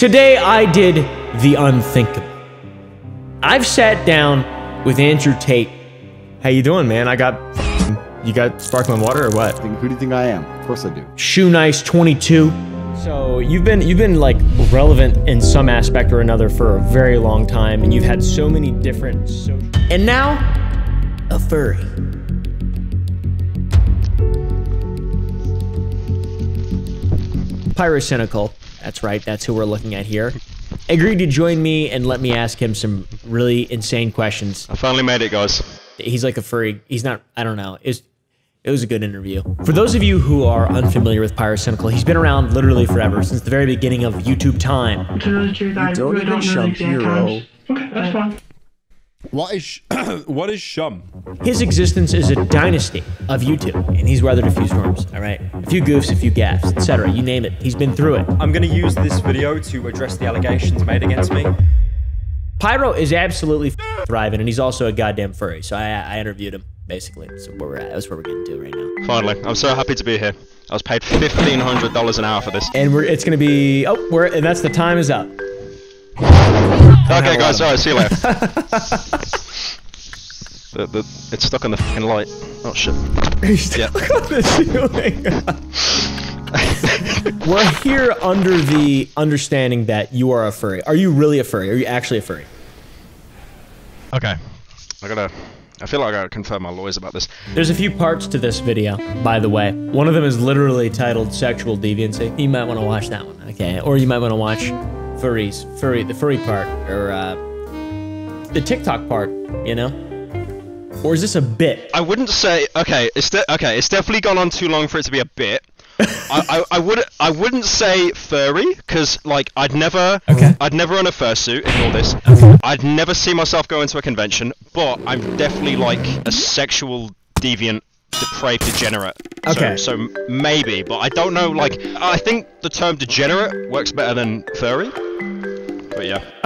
Today I did the unthinkable. I've sat down with Andrew Tate. How you doing, man? I got you got sparkling water or what? Who do you think I am? Of course I do. Shoe Nice 22. So you've been you've been like relevant in some aspect or another for a very long time, and you've had so many different social. And now, a furry. Pyrocynical. That's right. That's who we're looking at here. Agreed to join me and let me ask him some really insane questions. I finally made it, guys. He's like a furry. He's not. I don't know. It's it was a good interview. For those of you who are unfamiliar with Pyrocynical, he's been around literally forever, since the very beginning of YouTube time. To know the truth, I don't really even don't know shun the exact hero. times. Okay, that's fine. What is sh- what is shum? His existence is a dynasty of YouTube, and he's weathered a few storms, all right? A few goofs, a few gaffes, etc. You name it. He's been through it. I'm going to use this video to address the allegations made against me. Pyro is absolutely thriving, and he's also a goddamn furry, so I, I interviewed him, basically. So where we're at. That's where we're getting to right now. Finally. I'm so happy to be here. I was paid $1,500 an hour for this. And we're it's gonna be oh, we're and that's the time is up. Okay, guys, alright, see you later. the, the, it's stuck on the fucking light. Oh, shit. Yeah. on the ceiling. We're here under the understanding that you are a furry. Are you really a furry? Are you actually a furry? Okay. I gotta... I feel like I gotta confirm my lawyers about this. There's a few parts to this video, by the way. One of them is literally titled Sexual Deviancy. You might want to watch that one, okay? Or you might want to watch furries, furry, the furry part, or uh, the TikTok part, you know? Or is this a bit? I wouldn't say... Okay, it's okay, it's definitely gone on too long for it to be a bit. I, I, I would I wouldn't say furry because like I'd never Okay. I'd never own a fursuit in all this. I'd never see myself go into a convention, but I'm definitely like a sexual deviant, depraved degenerate. Okay. So, so maybe, but I don't know. Like I think the term degenerate works better than furry. But yeah.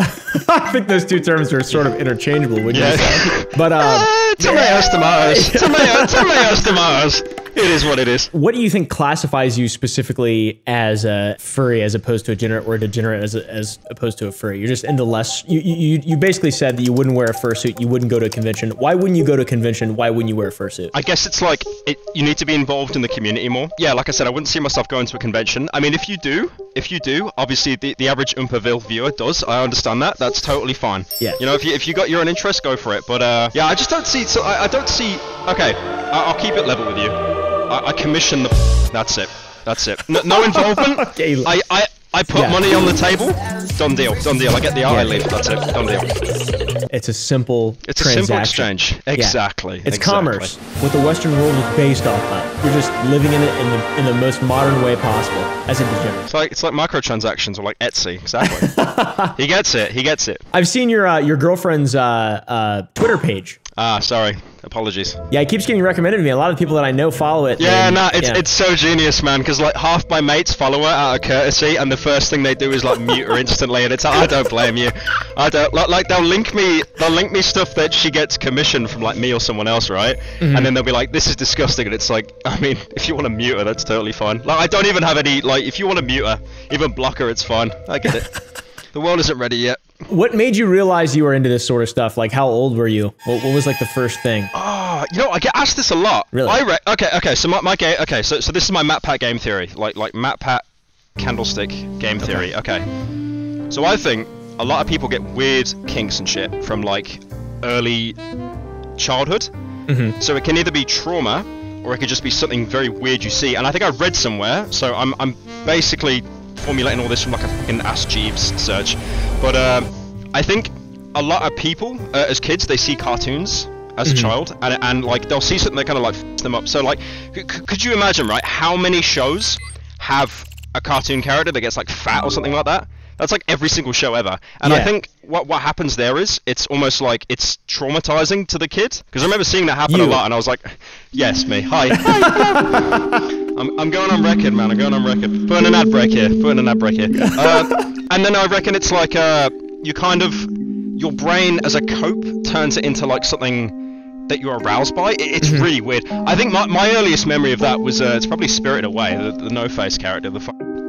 I think those two terms are sort of interchangeable, would Yeah. you say? But um, Uh, tomatoes, tomatoes, tomatoes, tomatoes, tomatoes. It is what it is. what do you think classifies you specifically as a furry as opposed to a degenerate or a degenerate as, a, as opposed to a furry? You're just into less. You, you you basically said that you wouldn't wear a fursuit. You wouldn't go to a convention. Why wouldn't you go to a convention? Why wouldn't you wear a fursuit? I guess it's like it, you need to be involved in the community more. Yeah, like I said, I wouldn't see myself going to a convention. I mean, if you do, if you do, obviously the, the average Oompaville viewer does. I understand that. That's totally fine. Yeah. You know, if you if you got your own interest, go for it. But uh, yeah, I just don't see. So I, I don't see. Okay, I, I'll keep it level with you. I, I commission the. That's it. That's it. No, no involvement. I, I I put Yeah. money on the table. Done deal. Done deal. I get the. I Yeah. leave. That's it. Done deal. It's a simple. It's a transaction. simple exchange. Yeah. Exactly. It's exactly. commerce. What the Western world is based off of. You're just living in it in the in the most modern way possible as a degenerate. It's like it's like microtransactions or like Etsy. Exactly. he gets it. He gets it. I've seen your uh, your girlfriend's uh, uh, Twitter page. Ah, sorry. Apologies. Yeah, it keeps getting recommended to me. A lot of people that I know follow it. Yeah, and- nah, it's yeah. it's so genius, man. Because like half my mates follow her out of courtesy, and the first thing they do is like mute her instantly, and it's like, I don't blame you. I don't like, like they'll link me they'll link me stuff that she gets commissioned from like me or someone else, right? Mm-hmm. And then they'll be like, this is disgusting, and it's like, I mean, if you want to mute her, that's totally fine. Like I don't even have any like, if you want to mute her, even block her, it's fine. I get it. the world isn't ready yet. What made you realize you were into this sort of stuff? Like, how old were you? What, what was like the first thing? Oh, you know, I get asked this a lot. Really? I re- okay, okay. So my, my game. Okay, so so this is my MatPat game theory, like like MatPat candlestick game theory. Okay. So I think a lot of people get weird kinks and shit from like early childhood. Mhm. So it can either be trauma or it could just be something very weird you see. And I think I read somewhere. So I'm I'm basically formulating all this from like a fucking Ask Jeeves search. But um, I think a lot of people uh, as kids they see cartoons as a child and, and like they'll see something that kind of like f- them up. So like, could you imagine right how many shows have a cartoon character that gets like fat or something like that? That's like every single show ever. And I think what what happens there is it's almost like it's traumatizing to the kid because I remember seeing that happen a lot and I was like, yes, me. Hi. I'm, I'm going on record, man. I'm going on record. Putting an ad break here. Putting an ad break here. Uh, and then I reckon it's like uh, you kind of your brain as a cope turns it into like something that you're aroused by. It's really weird. I think my, my earliest memory of that was uh, it's probably Spirit Away, the, the No Face character. The fu-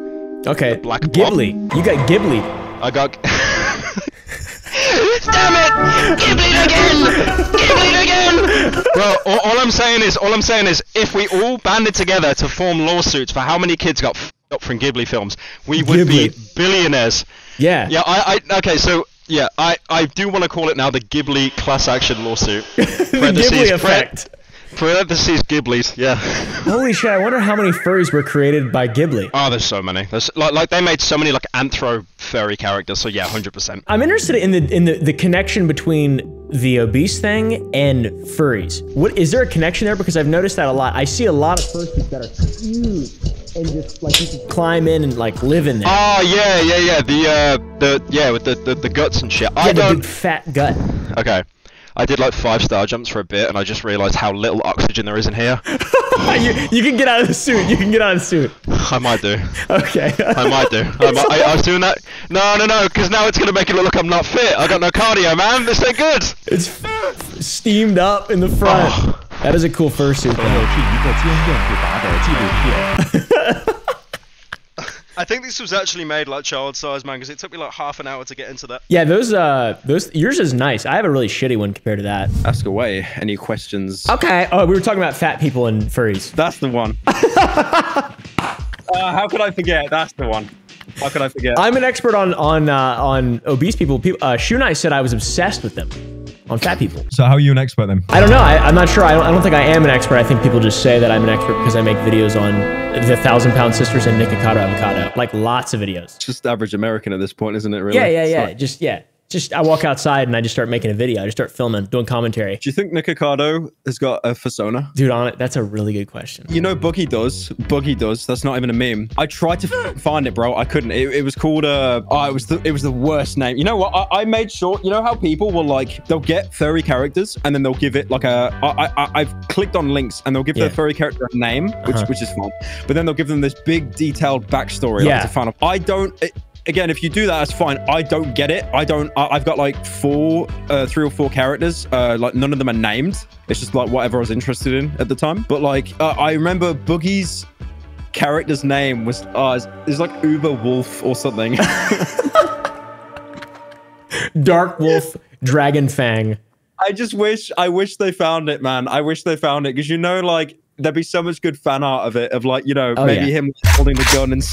Okay. black. Ghibli. You got Ghibli. I got. Damn it! Ghibli again! Ghibli again! Bro, all, all I'm saying is, all I'm saying is, if we all banded together to form lawsuits for how many kids got up from Ghibli films, we would be billionaires. Yeah. Yeah, I, I, okay, so yeah, I, I do want to call it now the Ghibli class action lawsuit. the Ghibli effect. Parentheses Ghibli's, yeah. Holy shit! I wonder how many furries were created by Ghibli. Oh, there's so many. There's like, like they made so many like anthro furry characters. So yeah, hundred percent. I'm interested in the in the, the connection between the obese thing and furries. What is there a connection there? Because I've noticed that a lot. I see a lot of furries that are huge and just like you can climb in and like live in there. Oh yeah, yeah, yeah. The uh, the yeah with the, the, the guts and shit. I yeah, the don't. big fat gut. Okay. I did like five star jumps for a bit, and I just realised how little oxygen there is in here. you, you can get out of the suit. You can get out of the suit. I might do. Okay. I might do. I, might, I, I was doing that. No, no, no, because now it's gonna make it look like I'm not fit. I got no cardio, man. This ain't good. It's steamed up in the front. Oh. That is a cool fursuit. I think this was actually made like child size, man, because it took me like half an hour to get into that. Yeah, those uh, those yours is nice. I have a really shitty one compared to that. Ask away. Any questions? Okay. Oh, we were talking about fat people and furries. That's the one. uh, how could I forget? That's the one. How could I forget? I'm an expert on on uh, on obese people. people uh, Shunai said I was obsessed with them, on fat people. So how are you an expert then? I don't know. I, I'm not sure. I don't, I don't think I am an expert. I think people just say that I'm an expert because I make videos on the Thousand Pound Sisters and Nikocado Avocado. Like lots of videos. just average American at this point, isn't it? Really? Yeah, yeah, yeah. like- Just yeah. Just I walk outside and I just start making a video. I just start filming, doing commentary. Do you think Nikocado has got a persona? Dude, on it. That's a really good question. You know, Boogie does. Boogie does. That's not even a meme. I tried to find it, bro. I couldn't. It, it was called. Uh, oh, it was the. It was the worst name. You know what? I, I made sure. You know how people will like they'll get furry characters and then they'll give it like a. I, I I've clicked on links and they'll give Yeah. their furry character a name, which Uh-huh. which is fun. But then they'll give them this big detailed backstory. Yeah. it's a fan of. I don't. It, Again, if you do that, that's fine. I don't get it. I don't. I, I've got like four, uh, three or four characters. Uh, like none of them are named. It's just like whatever I was interested in at the time. But like, uh, I remember Boogie's character's name was uh, is like Uber Wolf or something. Dark Wolf Dragon Fang. I just wish, I wish they found it, man. I wish they found it because you know, like there'd be so much good fan art of it, of like you know Oh, maybe yeah. him holding the gun and.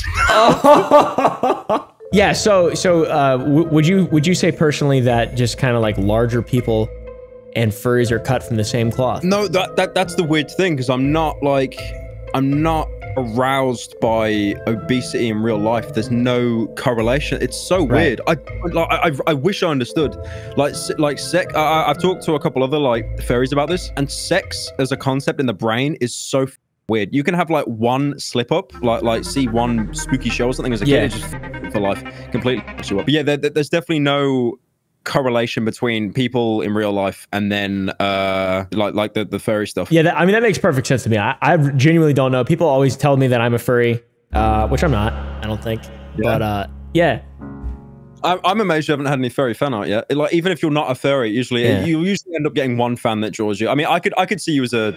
Yeah, so so uh, w- would you would you say personally that just kind of like larger people and furries are cut from the same cloth? No, that, that that's the weird thing because I'm not like I'm not aroused by obesity in real life. There's no correlation. It's so Right. weird. I like I, I- wish I understood. Like like sex. I, I- I've talked to a couple other like fairies about this, and sex as a concept in the brain is so. Weird. You can have like one slip up, like like see one spooky show or something as a Yeah. kid, it just for life completely. fucks you up. But yeah, there, there- there's definitely no correlation between people in real life and then uh like like the the furry stuff. Yeah, that, I mean that makes perfect sense to me. I, I genuinely don't know. People always tell me that I'm a furry, uh, which I'm not. I don't think. But uh, yeah, I'm, I'm amazed you haven't had any furry fan art yet. Like even if you're not a furry, usually Yeah. you usually end up getting one fan that draws you. I mean, I could I could see you as a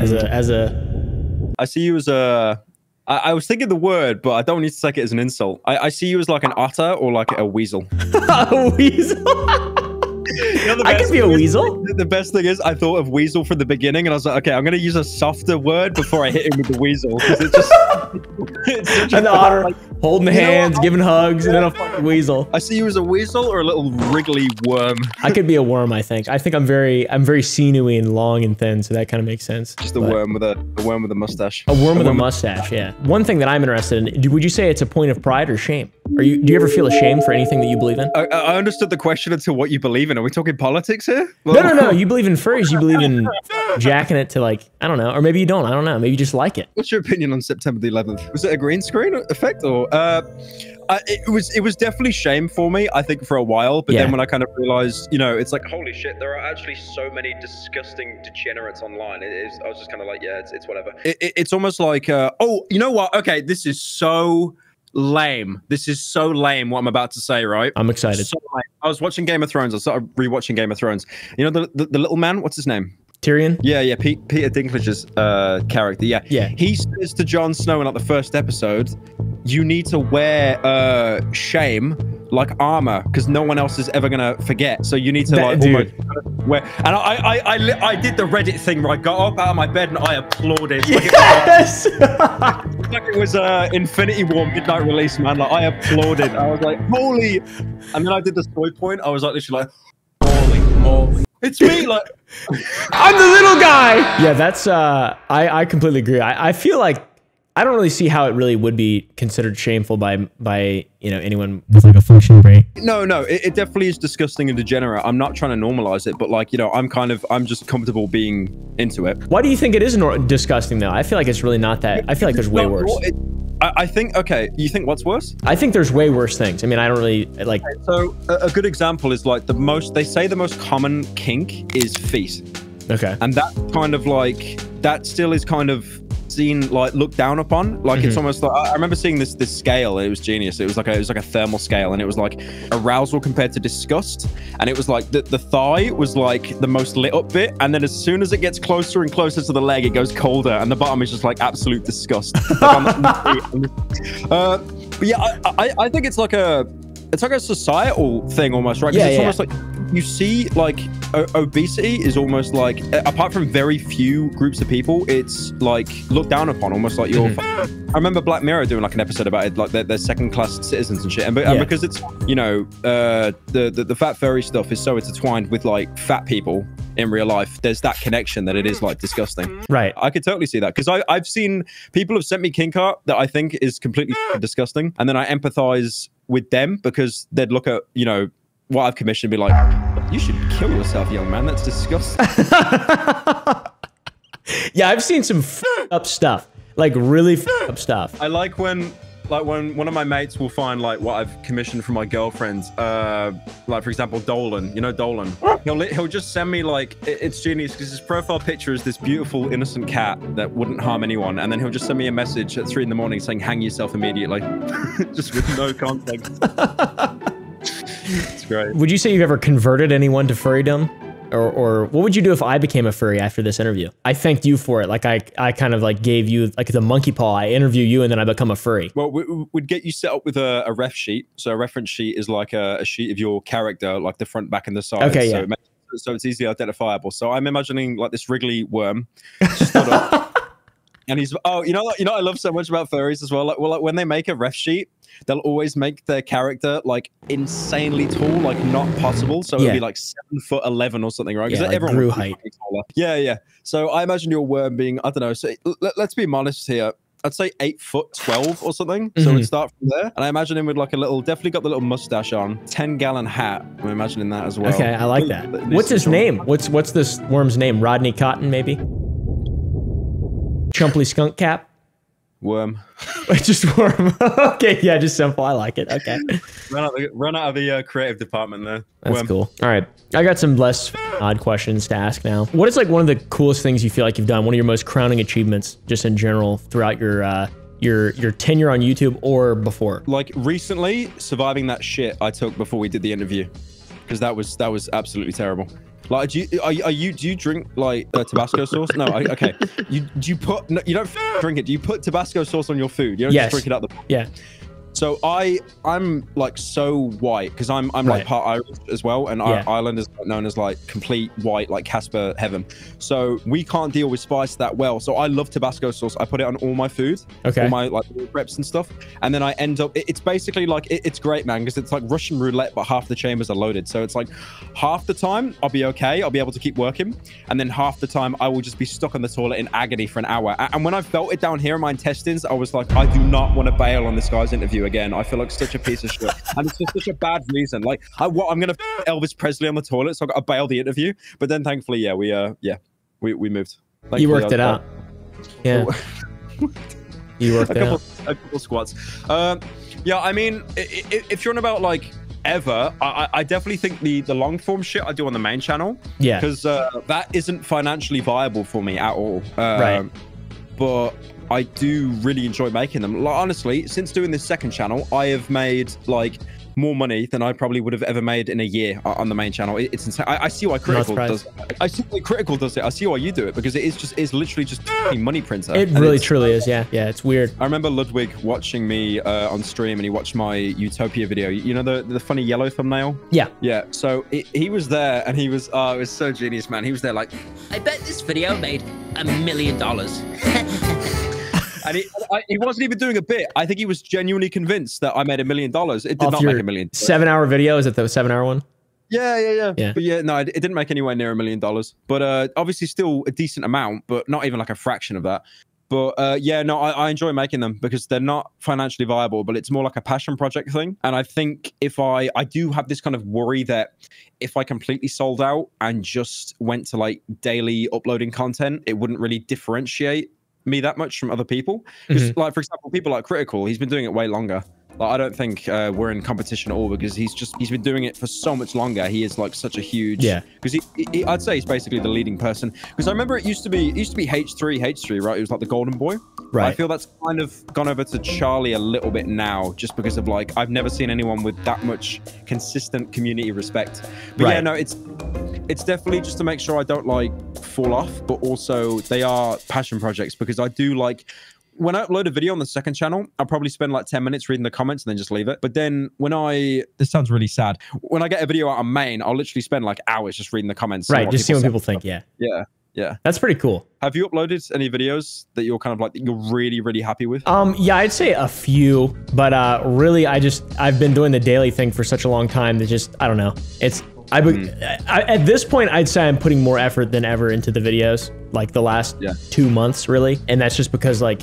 as a mm. as a I see you as a. I, I was thinking the word, but I don't need to take it as an insult. I, I see you as like an otter or like a weasel. a weasel. You know, I could be a is- weasel. the best thing is, I thought of weasel from the beginning, and I was like, okay, I'm gonna use a softer word before I hit him with the weasel because it just. it's a the otter like, holding hands, what? giving hugs, and then a fucking weasel. I see you as a weasel or a little wriggly worm. I could be a worm. I think. I think I'm very I'm very sinewy and long and thin, so that kind of makes sense. Just a But- worm with a, a worm with a mustache. A worm with a mustache, yeah. One thing that I'm interested in, would you say it's a point of pride or shame? Are you do you ever feel ashamed for anything that you believe in? I, I understood the question until what you believe in. Are we talking politics here? No, no, no. You believe in furries. You believe in jacking it to like I don't know, or maybe you don't. I don't know. Maybe you just like it. What's your opinion on September the 11th? Was it a green screen effect or? Uh, I, it was. It was definitely shame for me. I think for a while, but Yeah. then when I kind of realized, you know, it's like holy shit, there are actually so many disgusting degenerates online. It is. I was just kind of like, yeah, it's, it's whatever. It, it- it's almost like, uh, oh, you know what? Okay, this is so lame. This is so lame. What I'm about to say, right? I'm excited. So. I was watching Game of Thrones. I started rewatching Game of Thrones. You know the, the the little man. What's his name? Tyrion. Yeah, yeah, Pete, Peter Dinklage's uh, character. Yeah, Yeah. He says to Jon Snow in like the first episode, "You need to wear uh, shame like armor because no one else is ever gonna forget. So you need to That- like dude. almost wear." And I, I, I, I, did the Reddit thing where I got up out of my bed and I applauded. Like it was, Yes. like it was uh, Infinity War midnight release, man. Like I applauded. I was like, "Holy!" And then I did the soy point. I was like, literally like, "Holy moly!" It's me, like. I'm the little guy. Yeah, that's. Uh, I I completely agree. I, I feel like I don't really see how it really would be considered shameful by by you know anyone with like a functioning brain. No, no, it, it definitely is disgusting and degenerate. I'm not trying to normalize it, but like you know, I'm kind of, I'm just comfortable being into it. Why do you think it is nor- disgusting though? I feel like it's really not that. I feel like there's way worse. it- I, I think. Okay, you think what's worse? I think there's way worse things. I mean, I don't really like. So a, a good example is like the most. They say the most common kink is feet, Okay. and that kind of like that still is kind of seen like looked down upon. Like it's almost like I remember seeing this this scale. It was genius. It was like a, it was like a thermal scale, and it was like arousal compared to disgust. And it was like the, the thigh was like the most lit up bit, and then as soon as it gets closer and closer to the leg, it goes colder, and the bottom is just like absolute disgust. Like, uh, but yeah, I, I I think it's like a it's like a societal thing almost, right? 'Cause Yeah, it's yeah. almost like you see like o- obesity is almost like apart from very few groups of people it's like looked down upon almost like you're Mm-hmm. i remember black mirror doing like an episode about it like they're, they're second class citizens and shit and, be- and because it's you know uh the, the the fat furry stuff is so intertwined with like fat people in real life there's that connection that it is like disgusting Right. I could totally see that because I've seen people have sent me kink art that I think is completely disgusting, and then I empathize with them because they'd look at you know what I've commissioned and be like, "You should kill yourself, young man. That's disgusting." Yeah, I've seen some f- up stuff. Like really f- up stuff. I like when like when one of my mates will find like what I've commissioned for my girlfriend. Uh, like for example, Dolan. You know Dolan. He'll he'll just send me like it- it's genius because his profile picture is this beautiful innocent cat that wouldn't harm anyone, and then he'll just send me a message at three in the morning saying "hang yourself immediately," just with no context. it's great. Would you say you've ever converted anyone to furrydom? Or, or what would you do if I became a furry after this interview? I thanked you for it. Like I, I kind of like gave you like the monkey paw. I interview you and then I become a furry. Well, we, we'd get you set up with a, a ref sheet. So a reference sheet is like a, a sheet of your character, like the front, back, and the side. Okay, so yeah. it makes- so it's easily identifiable. So I'm imagining like this wriggly worm and he's oh, you know, what- you know, what I love so much about furries as well. Like, well, like when they make a ref sheet, they'll always make their character like insanely tall, like not possible. So Yeah. it'd be like seven foot eleven or something, right? Yeah, like everyone be height. taller. Yeah, yeah. So I imagine your worm being, I don't know. So let, let's be modest here. I'd say eight foot twelve or something. So Mhm. we'd start from there. And I imagine him with like a little, definitely got the little mustache on, ten gallon hat. I'm imagining that as well. Okay, I like that. What's his name? What's what's this worm's name? Rodney Cotton, maybe? Chumply Skunk Cap? Worm. just worm. okay, yeah, just simple. I like it. Okay. Run out, the, run out of the uh, creative department there. That's Worm. cool. All right. I got some less odd questions to ask now. What is like one of the coolest things you feel like you've done? One of your most crowning achievements just in general throughout your uh your your tenure on YouTube or before? Like recently, surviving that shit I took before we did the interview, because that was that was absolutely terrible. Like, do you, are, you- are you do you drink like uh, Tabasco sauce? No, I, okay. You do you put no, you don't f- drink it. Do you put Tabasco sauce on your food? You don't Yes. just drink it out the. Yeah. So I I'm like so white because I'm I'm Right. like part Irish as well, and Yeah. Ireland is known as like complete white, like Casper heaven. So we can't deal with spice that well. So I love Tabasco sauce. I put it on all my food, Okay. all my like reps and stuff, and then I end up. it- it's basically like it- it's great, man, because it's like Russian roulette, but half the chambers are loaded. So it's like half the time I'll be okay, I'll be able to keep working, and then half the time I will just be stuck on the toilet in agony for an hour. And when I felt it down here in my intestines, I was like, I do not want to bail on this guy's interview again. I feel like such a piece of shit, and it's just such a bad reason. Like, I, what, I'm gonna Elvis Presley on the toilet, so I got to bail the interview. But then thankfully, yeah, we uh, yeah, we we moved. You worked I- it out. Yeah. You worked a it couple, out. a couple squats. Um, yeah, I mean, if you're on about like ever, I, I- I definitely think the the long form shit I do on the main channel Yeah. because uh, that isn't financially viable for me at all. Um, Right. But I do really enjoy making them. Like honestly, since doing this second channel, I have made like more money than I probably would have ever made in a year on the main channel. It- It's insane. I, I see why critical does. surprised. I see why critical does it. I see why you do it because it is just it's literally just a money printer. It really truly is. Yeah, yeah. It's weird. I remember Ludwig watching me uh, on stream, and he watched my Utopia video. You know the the funny yellow thumbnail. Yeah. Yeah. So he, he was there, and he was oh, it was so genius, man. He was there like, I bet this video made a million dollars. and he, I, he wasn't even doing a bit. I think he was genuinely convinced that I made a million dollars. It did Off not make a million. seven-hour video. Is it the seven-hour one? Yeah, yeah, yeah, Yeah. But yeah, no, it, it didn't make anywhere near a million dollars. But uh, obviously, still a decent amount, but not even like a fraction of that. But uh, yeah, no, I, I enjoy making them because they're not financially viable, but it's more like a passion project thing. And I think if I, I do have this kind of worry that if I completely sold out and just went to like daily uploading content, it wouldn't really differentiate me that much from other people. Because, mm-hmm. like, for example, people like Critical, he's been doing it way longer. Like, I don't think uh, we're in competition at all because he's just he's been doing it for so much longer. He is like such a huge Yeah. Because he, he, I'd say he's basically the leading person. Because I remember it used to be it used to be H three H three right. It was like the golden boy. Right. I feel that's kind of gone over to Charlie a little bit now, just because of like I've never seen anyone with that much consistent community respect. But yeah, no, it's it's definitely just to make sure I don't like fall off, but also they are passion projects because I do like when I upload a video on the second channel, I'll probably spend like 10 minutes reading the comments and then just leave it. But then when I this sounds really sad. When I get a video out on main, I'll literally spend like hours just reading the comments. Right. Just see what people think. Yeah. Yeah. Yeah. That's pretty cool. Have you uploaded any videos that you're kind of like that you're really, really happy with? Um, yeah, I'd say a few, but uh, really, I just I've been doing the daily thing for such a long time that just I don't know. It's I, be I at this point I'd say I'm putting more effort than ever into the videos, like the last Yeah. two months, really, and that's just because like.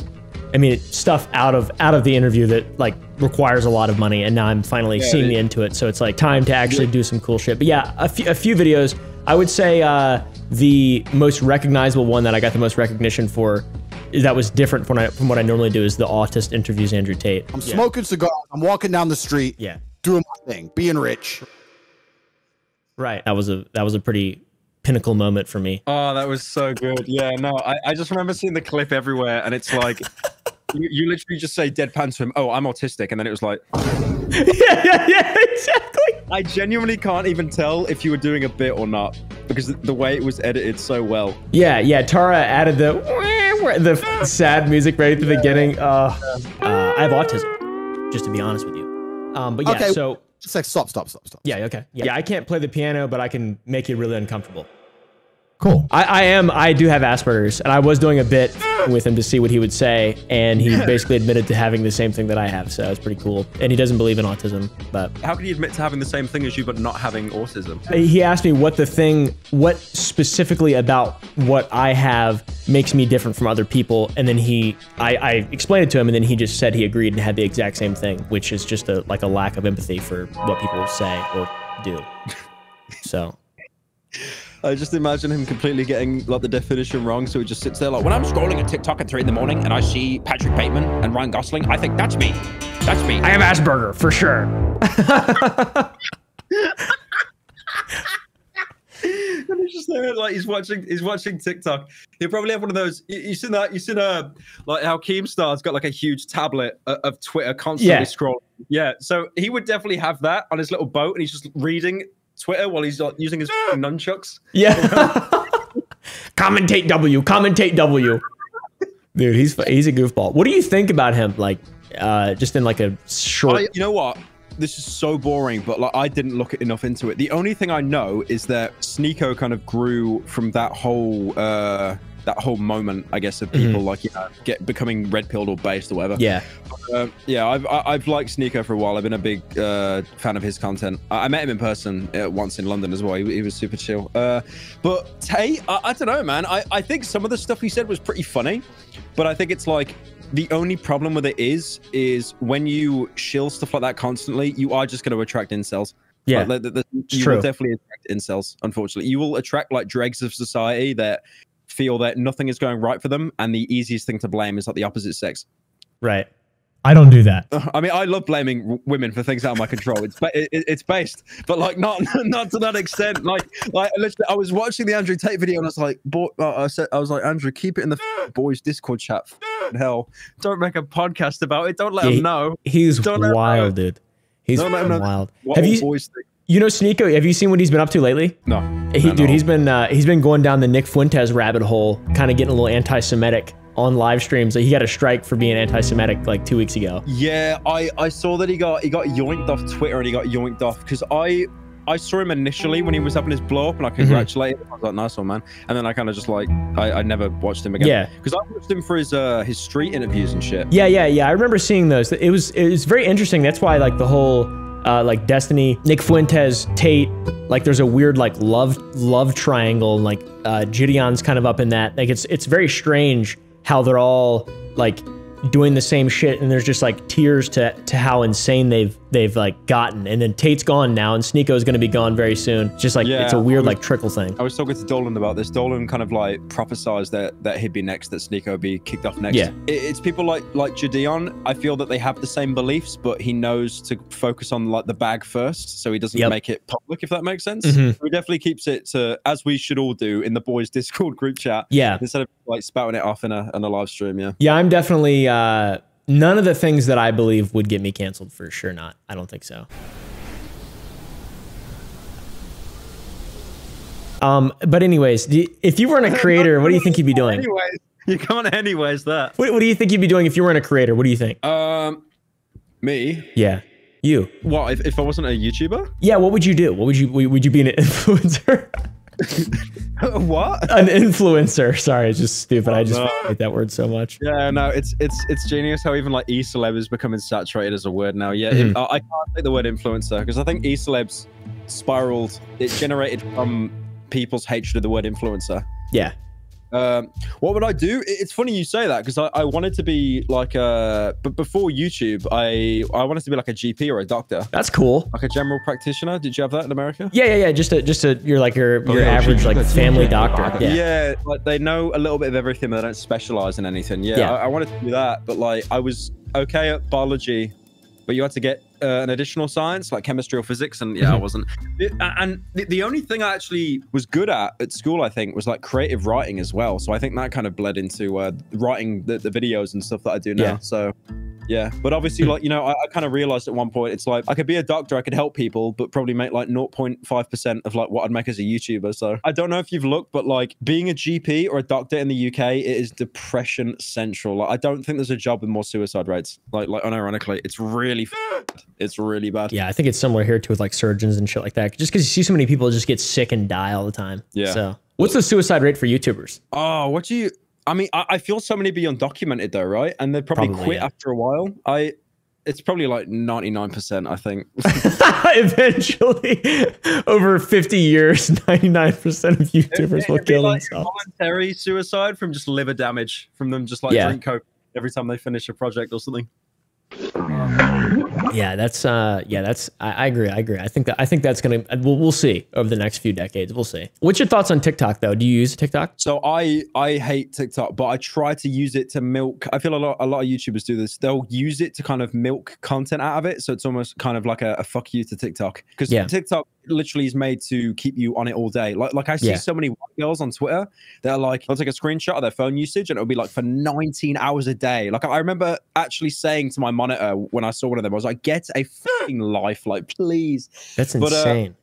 I mean, it's stuff out of out of the interview that like requires a lot of money, and now I'm finally seeing it- into it. So it's like time to actually do some cool shit. But yeah, a few, a few videos. I would say uh, the most recognizable one that I got the most recognition for that was different from what I, from what I normally do is the autist interviews Andrew Tate. I'm smoking cigars. I'm walking down the street, Yeah. doing my thing, being rich. Right. That was a that was a pretty pinnacle moment for me. Oh, that was so good. Yeah, no, I, I just remember seeing the clip everywhere, and it's like you, you literally just say deadpan to him, "Oh, I'm autistic," and then it was like, yeah, yeah, yeah, exactly. I genuinely can't even tell if you were doing a bit or not because the, the way it was edited so well. Yeah, yeah. Tara added the the sad music right at the beginning. Uh, uh, I have autism, just to be honest with you. Um, but yeah, Okay. so It's like stop, stop, stop, stop. yeah, okay, yeah. I can't play the piano, but I can make you really uncomfortable. Cool. I, I am. I do have Asperger's, and I was doing a bit with him to see what he would say, and he basically admitted to having the same thing that I have. So it's pretty cool. And he doesn't believe in autism, but How can he admit to having the same thing as you but not having autism? he asked me what the thing, what specifically about what I have makes me different from other people, and then he, I, I explained it to him, and then he just said he agreed and had the exact same thing, which is just a like a lack of empathy for what people say or do. So I just imagine him completely getting like the definition wrong. So he just sits there like, when I'm scrolling at TikTok at three in the morning and I see Patrick Bateman and Ryan Gosling, I think that's me. That's me. I have Asperger for sure. And he's just there, like he's watching, he's watching TikTok. He'll probably have one of those. You, you seen that? You seen uh, like how Keemstar's got like a huge tablet of, of Twitter constantly Yeah. scrolling. Yeah, so he would definitely have that on his little boat, and he's just reading Twitter while he's like, using his nunchucks. Yeah. commentate W. Commentate W. Dude, he's he's a goofball. What do you think about him? Like, uh, just in like a short. I, you know what? This is so boring, but like I didn't look enough into it. The only thing I know is that Sneako kind of grew from that whole uh that whole moment, I guess, of people like you know get becoming red pilled or based or whatever. yeah. Uh, yeah, I've I- I've liked Sneako for a while. I've been a big uh, fan of his content. I, I met him in person uh, once in London as well. He, he was super chill. Uh, but Tate, I, I don't know, man. I, I think some of the stuff he said was pretty funny, but I think it's like the only problem with it is is when you shill stuff like that constantly, you are just going to attract incels. Yeah. Like, the- the- the- you true. will definitely attract incels. Unfortunately, you will attract like dregs of society that feel that nothing is going right for them, and the easiest thing to blame is like the opposite sex. Right. I don't do that. I mean, I love blaming women for things out of my control. It's ba- it, it's based, but like not not to that extent. Like like literally, I was watching the Andrew Tate video and I was like, boy, uh, I said I was like, Andrew, keep it in the boys Discord chat. Hell, don't make a podcast about it. Don't let Yeah, he- know. He's Don't wild, dude. He's wild. Have you? You know Sneako? Have you seen what he's been up to lately? No. He, dude, no. he's been uh, he's been going down the Nick Fuentes rabbit hole, kind of getting a little anti-Semitic on live streams. He got a strike for being anti-Semitic like two weeks ago. Yeah, I I saw that he got he got yoinked off Twitter and he got yoinked off because I I saw him initially when he was having his blow up and I Mm-hmm. congratulated him. I was like, nice one, man. And then I kind of just like I, I never watched him again. Yeah. because I watched him for his uh his street interviews and shit. Yeah, yeah, yeah. I remember seeing those. It was it was very interesting. That's why like the whole uh, like Destiny, Nick Fuentes, Tate, like there's a weird like love love triangle. Like uh, Jidion's kind of up in that. Like it's it's very strange how they're all like doing the same shit, and there's just like tears to to how insane they've they've like gotten. And then Tate's gone now, and Sneako is going to be gone very soon. Just like Yeah, it's a weird was- like trickle thing. I was talking to Dolan about this. Dolan kind of like prophesized that that he'd be next, that Sneako would be kicked off next. Yeah. It- it's people like like Jidion. I feel that they have the same beliefs, but he knows to focus on like the bag first, so he doesn't Yep. make it public. If that makes sense, Mhm. he definitely keeps it to as we should all do in the boys' Discord group chat. Yeah. instead of like spouting it off in a in a live stream. Yeah. Yeah, I'm definitely uh none of the things that I believe would get me canceled for sure not. I don't think so. Um, but anyways, you- if you weren't a creator, what do you think you'd be doing? Anyways, you can't. Anyways, that. What, what do you think you'd be doing if you weren't a creator? What do you think? Um, me. Yeah, you. What if, if I wasn't a YouTuber? Yeah, what would you do? What would you would you be an influencer? what? an influencer. Sorry, it's just stupid. I just No. hate that word so much. Yeah, no, it's it's it's genius how even like e-celeb is becoming saturated as a word now. Yeah, Mhm. I I can't take the word influencer because I think e-celebs spiraled. It generated from people's hatred of the word influencer. Yeah. Um, what would I do? It's funny you say that because I, I wanted to be like a, but before YouTube, I I wanted to be like a GP or a doctor, That's cool. like a general practitioner. Did you have that in America? Yeah, yeah, yeah. Just a just a you're like your your yeah, average like family yeah, doctor. Yeah. Yeah, like they know a little bit of everything, but they don't specialize in anything. Yeah, Yeah. I, I wanted to do that, but like I was okay at biology, but you had to get uh, an additional science like chemistry or physics, and yeah, I Mhm. wasn't. It- and the, the only thing I actually was good at at school, I think, was like creative writing as well. So I think that kind of bled into uh, writing the, the videos and stuff that I do now. Yeah. So. Yeah, but obviously, like you know, I, I kind of realized at one point, it's like I could be a doctor, I could help people, but probably make like 0.5 percent of like what I'd make as a YouTuber. So I don't know if you've looked, but like being a GP or a doctor in the UK, it is depression central. Like I don't think there's a job with more suicide rates. Like, like unironically, it's really, it's really bad. Yeah, I think it's similar here too with like surgeons and shit like that. Just because you see so many people just get sick and die all the time. Yeah. So, what's the suicide rate for YouTubers? Oh, what do you? I mean, I, I feel so many be undocumented though, right? And they'd probably, Probably, quit yeah. after a while. I, it's probably like 99%, I think. Eventually, over 50 years, 99% of YouTubers will It'd be kill like themselves. Voluntary suicide from just liver damage from them just like Yeah. drink coke every time they finish a project or something. Oh, Yeah, that's uh, yeah, that's I, I agree. I agree. I think that I think that's gonna we'll, we'll see over the next few decades. We'll see. What's your thoughts on TikTok though? Do you use TikTok? So I I hate TikTok, but I try to use it to milk. I feel a lot a lot of YouTubers do this. They'll use it to kind of milk content out of it. So it's almost kind of like a, a fuck you to TikTok because Yeah. TikTok literally is made to keep you on it all day. Like like I see Yeah. so many white girls on Twitter. They're like they'll take a screenshot of their phone usage and it'll be like for 19 hours a day. Like I remember actually saying to my monitor when I saw one of them, I was like, get a fucking life, like please. That's But, uh, insane.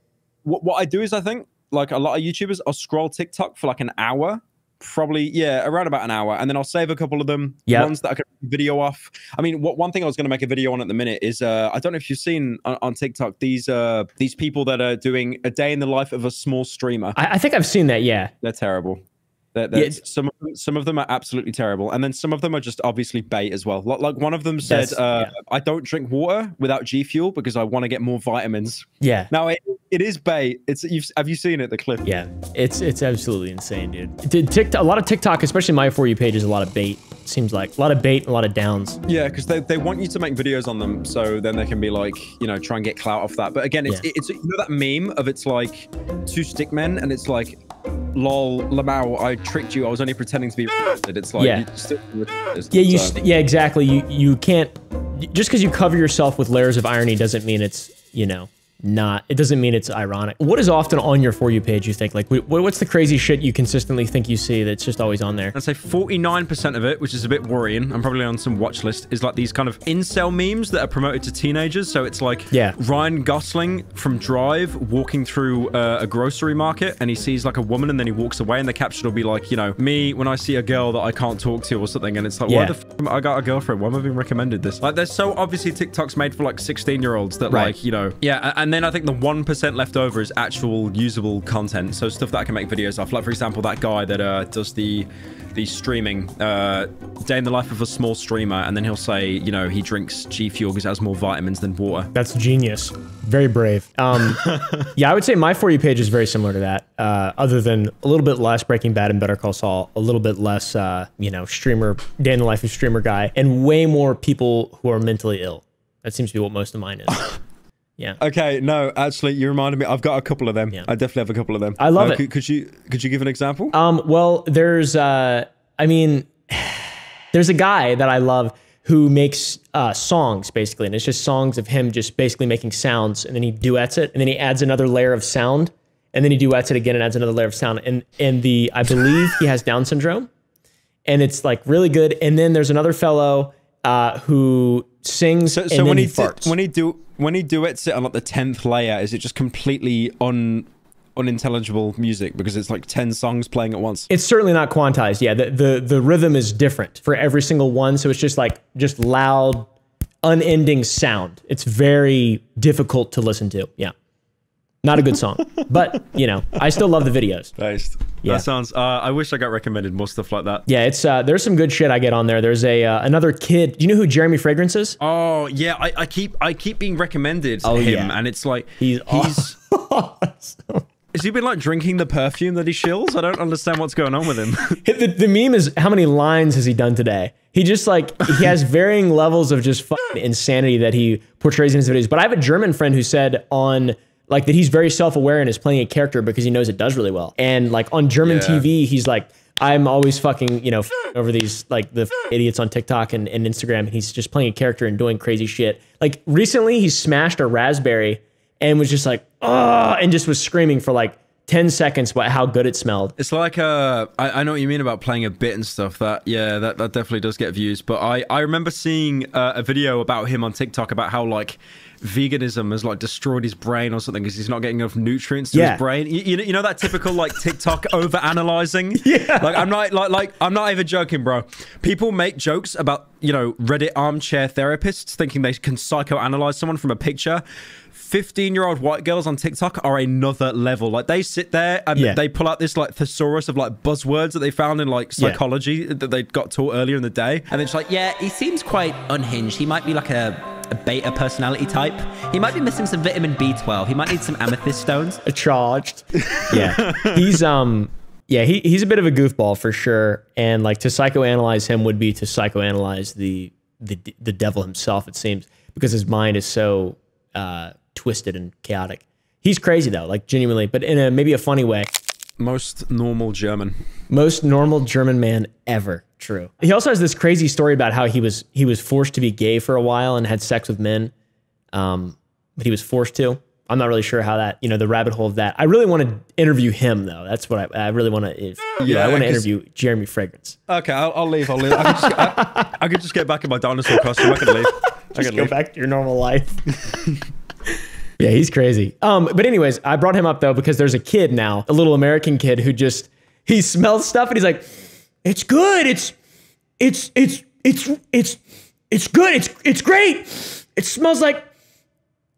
what, what I do is I think like a lot of YouTubers, I'll scroll TikTok for like an hour, probably yeah, around about an hour, and then I'll save a couple of them, yeah ones that I can video off. I mean, what one thing I was going to make a video on at the minute is uh, I don't know if you've seen on, on TikTok these uh these people that are doing a day in the life of a small streamer. I, I think I've seen that. Yeah. They're terrible. They're, they're- Yeah. some of them, some of them are absolutely terrible, and then some of them are just obviously bait as well. Like, like one of them said, uh, yeah. "I don't drink water without G Fuel because I want to get more vitamins." Yeah. Now it, it is bait. It's you've have you seen it? The clip? Yeah, it's it's absolutely insane, dude. Did TikTok, a lot of TikTok, especially my for you page, is a lot of bait. Seems like a lot of bait, and a lot of downs. Yeah, because they, they want you to make videos on them, so then they can be like, you know, try and get clout off that. But again, it's Yeah. it's you know that meme of it's like two stick men, and it's like, lol, Lamau, I tricked you. I was only pretending to be. It's like, Yeah. you Yeah, you. so- Yeah, exactly. You you can't just because you cover yourself with layers of irony doesn't mean it's you know not. It doesn't mean it's ironic. What is often on your for you page? You think like what's the crazy shit you consistently think you see that's just always on there? I'd say 49% of it, which is a bit worrying, I'm probably on some watch list, is like these kind of incel memes that are promoted to teenagers. So it's like Yeah. Ryan Gosling from Drive walking through uh, a grocery market and he sees like a woman and then he walks away and the caption will be like, you know, me when I see a girl that I can't talk to or something. And it's like, why the f am I got a girlfriend? Why am I being recommended this? Like, there's so obviously TikTok's made for like 16 year olds that Right. like, you know, yeah. a- And then I think the 1% left over is actual usable content. So stuff that I can make videos off. Like, for example, that guy that uh, does the the streaming uh, day in the life of a small streamer, and then he'll say, you know, he drinks G Fuel because it has more vitamins than water. That's genius. Very brave. Um, yeah, I would say my for you page is very similar to that. Uh, other than a little bit less Breaking Bad and Better Call Saul, a little bit less, uh, you know, streamer, day in the life of streamer guy, and way more people who are mentally ill. That seems to be what most of mine is. Yeah. Okay, no, actually, you reminded me. I've got a couple of them. Yeah. I definitely have a couple of them. I love Uh, it. Could, could you could you give an example? Um, well, there's, uh, I mean, there's a guy that I love who makes uh, songs basically, and it's just songs of him just basically making sounds, and then he duets it, and then he adds another layer of sound, and then he duets it again and adds another layer of sound, and and the I believe he has Down syndrome, and it's like really good. And then there's another fellow uh, who sings so and so then when he, farts. when he do when he duets it on like the tenth layer, is it just completely un unintelligible music because it's like ten songs playing at once? It's certainly not quantized. Yeah, the, the the rhythm is different for every single one, so it's just like just loud, unending sound. It's very difficult to listen to. Yeah, not a good song, but you know, I still love the videos. Based. Yeah. That sounds. Uh, I wish I got recommended more stuff like that. Yeah, it's uh, there's some good shit I get on there. There's a uh, another kid. Do you know who Jeremy Fragrance is? Oh yeah, I, I keep I keep being recommended Oh, him, yeah. and it's like He's he's. Has he been like drinking the perfume that he shills? I don't understand what's going on with him. The, the meme is how many lines has he done today? He just like he has varying levels of just fucking insanity that he portrays in his videos. But I have a German friend who said on like that he's very self-aware and is playing a character because he knows it does really well. And like on German Yeah. TV, he's like, I'm always fucking, you know, over these like the idiots on TikTok and, and Instagram. And he's just playing a character and doing crazy shit. Like recently, he smashed a raspberry and was just like, oh, and just was screaming for like 10 seconds about how good it smelled. It's like uh, I, I know what you mean about playing a bit and stuff. That yeah, that, that definitely does get views. But I I remember seeing uh, a video about him on TikTok about how like veganism has like destroyed his brain or something because he's not getting enough nutrients to Yeah. his brain. You, you, know- you know that typical like TikTok over analyzing. Yeah. Like I'm not like like I'm not even joking, bro. People make jokes about you know Reddit armchair therapists thinking they can psychoanalyze someone from a picture. 15 year old white girls on TikTok are another level. Like they sit there and Yeah. they pull out this like thesaurus of like buzzwords that they found in like Yeah. psychology that they got taught earlier in the day. And it's like, Yeah, he seems quite unhinged. He might be like a, a beta personality type. He might be missing some vitamin B12. He might need some amethyst stones. charged. Yeah. he's um yeah, he, he's a bit of a goofball for sure. And like to psychoanalyze him would be to psychoanalyze the the the devil himself, it seems, because his mind is so uh twisted and chaotic. He's crazy though, like genuinely, but in a maybe a funny way. most normal German. Most normal German man ever. True. He also has this crazy story about how he was he was forced to be gay for a while and had sex with men. Um, but he was forced to. I'm not really sure how that, you know, the rabbit hole of that. I really want to interview him though. That's what I, I really want to. Yeah, Yeah, I want to interview Jeremy Fragrance. Okay, I'll, I'll leave. I'll leave. I could, just, I, I could just get back in my dinosaur costume. I could leave. I Just could go leave. back to your normal life. yeah, he's crazy. Um, but anyways, I brought him up though because there's a kid now, a little American kid who just he smells stuff and he's like, "It's good. It's it's it's it's it's it's good. It's it's great. It smells like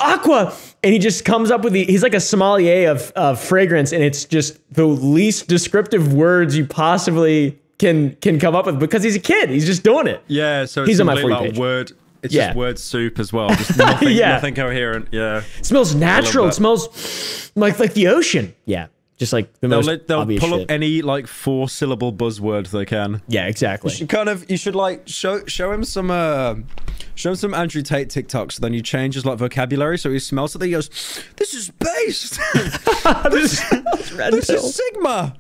aqua." And he just comes up with the he's like a sommelier of of fragrance, and it's just the least descriptive words you possibly can can come up with because he's a kid. He's just doing it. Yeah, so He's on my like page. word. It's Yeah. just word soup as well. Just nothing, Yeah. nothing coherent. Yeah. It smells natural. It smells like like the ocean. Yeah, just like the They'll, most let, they'll obvious pull shit. up any like four syllable buzzword they can. yeah, exactly. You kind of you should like show show him some uh show him some Andrew Tate TikToks. Then you change his like vocabulary so he smells something. He goes, "This is based. this, red this is Sigma."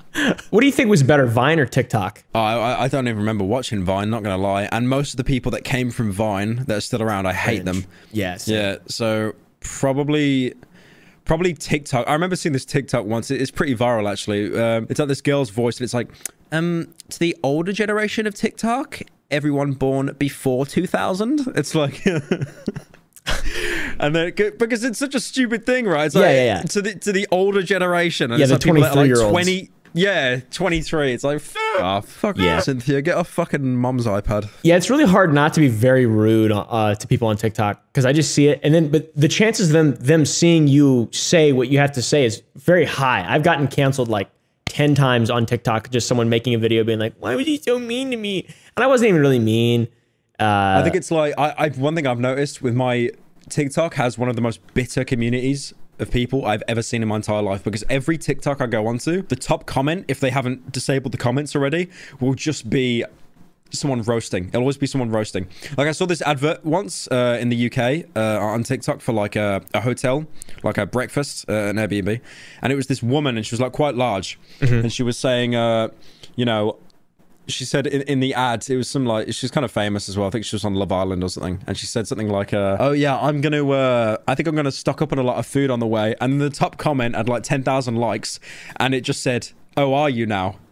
What do you think was better, Vine or TikTok? Oh, I, I don't even remember watching Vine. Not gonna lie. And most of the people that came from Vine that are still around, I hate them. Yes. Yeah. So probably probably TikTok. I remember seeing this TikTok once. It's pretty viral actually. Um, it's like this girl's voice, and it's like, um, to the older generation of TikTok, everyone born before 2000. It's like. And then, because it's such a stupid thing, right? It's Yeah, like, yeah, yeah. To the to the older generation, and Yeah, it's the like people that are like 23-year-olds. Twenty, yeah, twenty three. It's like, fuck off, fuck Yeah. yeah, Cynthia, get off fucking mom's iPad. Yeah, it's really hard not to be very rude uh, to people on TikTok because I just see it, and then but the chances of them them seeing you say what you have to say is very high. I've gotten canceled like ten times on TikTok, just someone making a video being like, "Why was he so mean to me?" And I wasn't even really mean. Uh, I think it's like I, I one thing I've noticed with my TikTok has one of the most bitter communities of people I've ever seen in my entire life because every TikTok I go onto, the top comment, if they haven't disabled the comments already, will just be someone roasting. It'll always be someone roasting. Like I saw this advert once uh, in the UK uh, on TikTok for like a, a hotel, like a breakfast, uh, an Airbnb, and it was this woman, and she was like quite large, and she was saying, uh, you know, she said in, in the ad, it was some like she's kind of famous as well. I think she was on Love Island or something, and she said something like, uh, "Oh yeah, I'm gonna, uh, I think I'm gonna stock up on a lot of food on the way." And the top comment had like ten thousand likes, and it just said. Oh, are you now?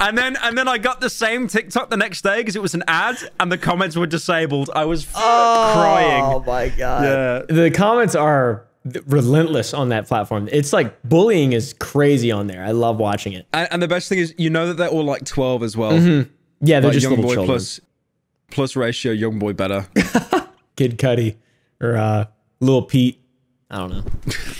and then and then I got the same TikTok the next day because it was an ad and the comments were disabled. I was crying. Oh my god! Yeah. The comments are relentless on that platform. It's like bullying is crazy on there. I love watching it. And, and the best thing is, you know that they're all like 12 as well. Yeah, they're Like just young little boy children. plus plus ratio, young boy better. Kid Cudi or uh, Lil Pete. I don't know.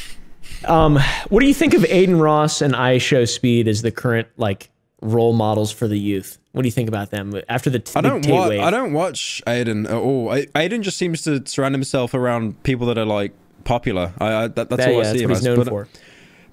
um, what do you think of Adin Ross and IShowSpeed as the current like role models for the youth? What do you think about them after the, I don't watch. I don't watch Adin at all. I, Adin just seems to surround himself around people that are like popular. I, I that, that's Yeah, all yeah, I that's see. what he's him as. known but, for.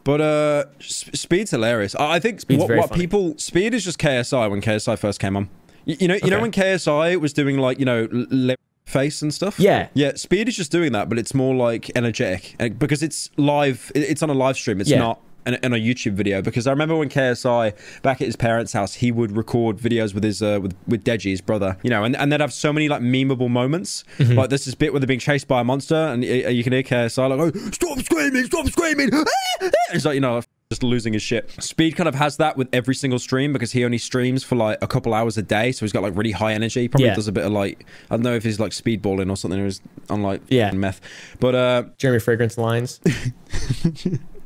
But uh, Speed's hilarious. I think Speed's what, what people Speed is just KSI when KSI first came on. You, you know, you know when KSI was doing like you know face and stuff. Yeah. yeah. Speed is just doing that, but it's more like energetic uh, because it's live. It's on a live stream. It's Yeah. not. In a, in a YouTube video because I remember when KSI back at his parents' house he would record videos with his uh, with with Deji his brother you know and, and they'd have so many like memeable moments Mm-hmm. like this is bit where they're being chased by a monster and y- you can hear KSI like oh stop screaming stop screaming it's like you know just losing his shit. Speed kind of has that with every single stream because he only streams for like a couple hours a day, so he's got like really high energy. Probably Yeah. does a bit of like I don't know if he's like speedballing or something or he's on like Yeah. meth, but uh, Jeremy Fragrance lines.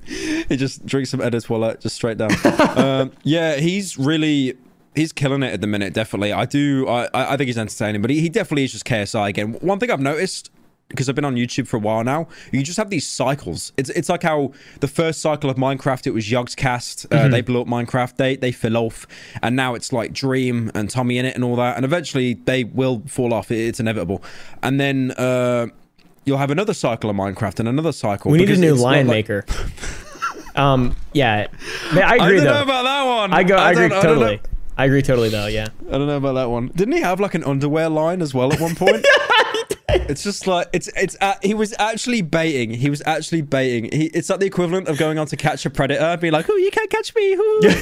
he just drinks some Edis wallet just straight down. um, yeah, he's really he's killing it at the minute. Definitely, I do. I I think he's entertaining, but he, he definitely is just KSI again. One thing I've noticed. Because I've been on YouTube for a while now, you just have these cycles. It's it's like how the first cycle of Minecraft it was Yogscast. Uh, They blew up Minecraft. They they fell off, and now it's like Dream and TommyInnit and all that. And eventually they will fall off. It- It's inevitable. And then uh, you'll have another cycle of Minecraft and another cycle. We need a new lion like- maker. um, yeah, I agree. I don't though. know about that one. I go. I, agree I don't totally. I agree totally though. Yeah. I don't know about that one. Didn't he have like an underwear line as well at one point? It's just like it's it's uh, he was actually baiting. He was actually baiting. He, it's like the equivalent of going on to catch a predator, being like, "Oh, you can't catch me." ooh."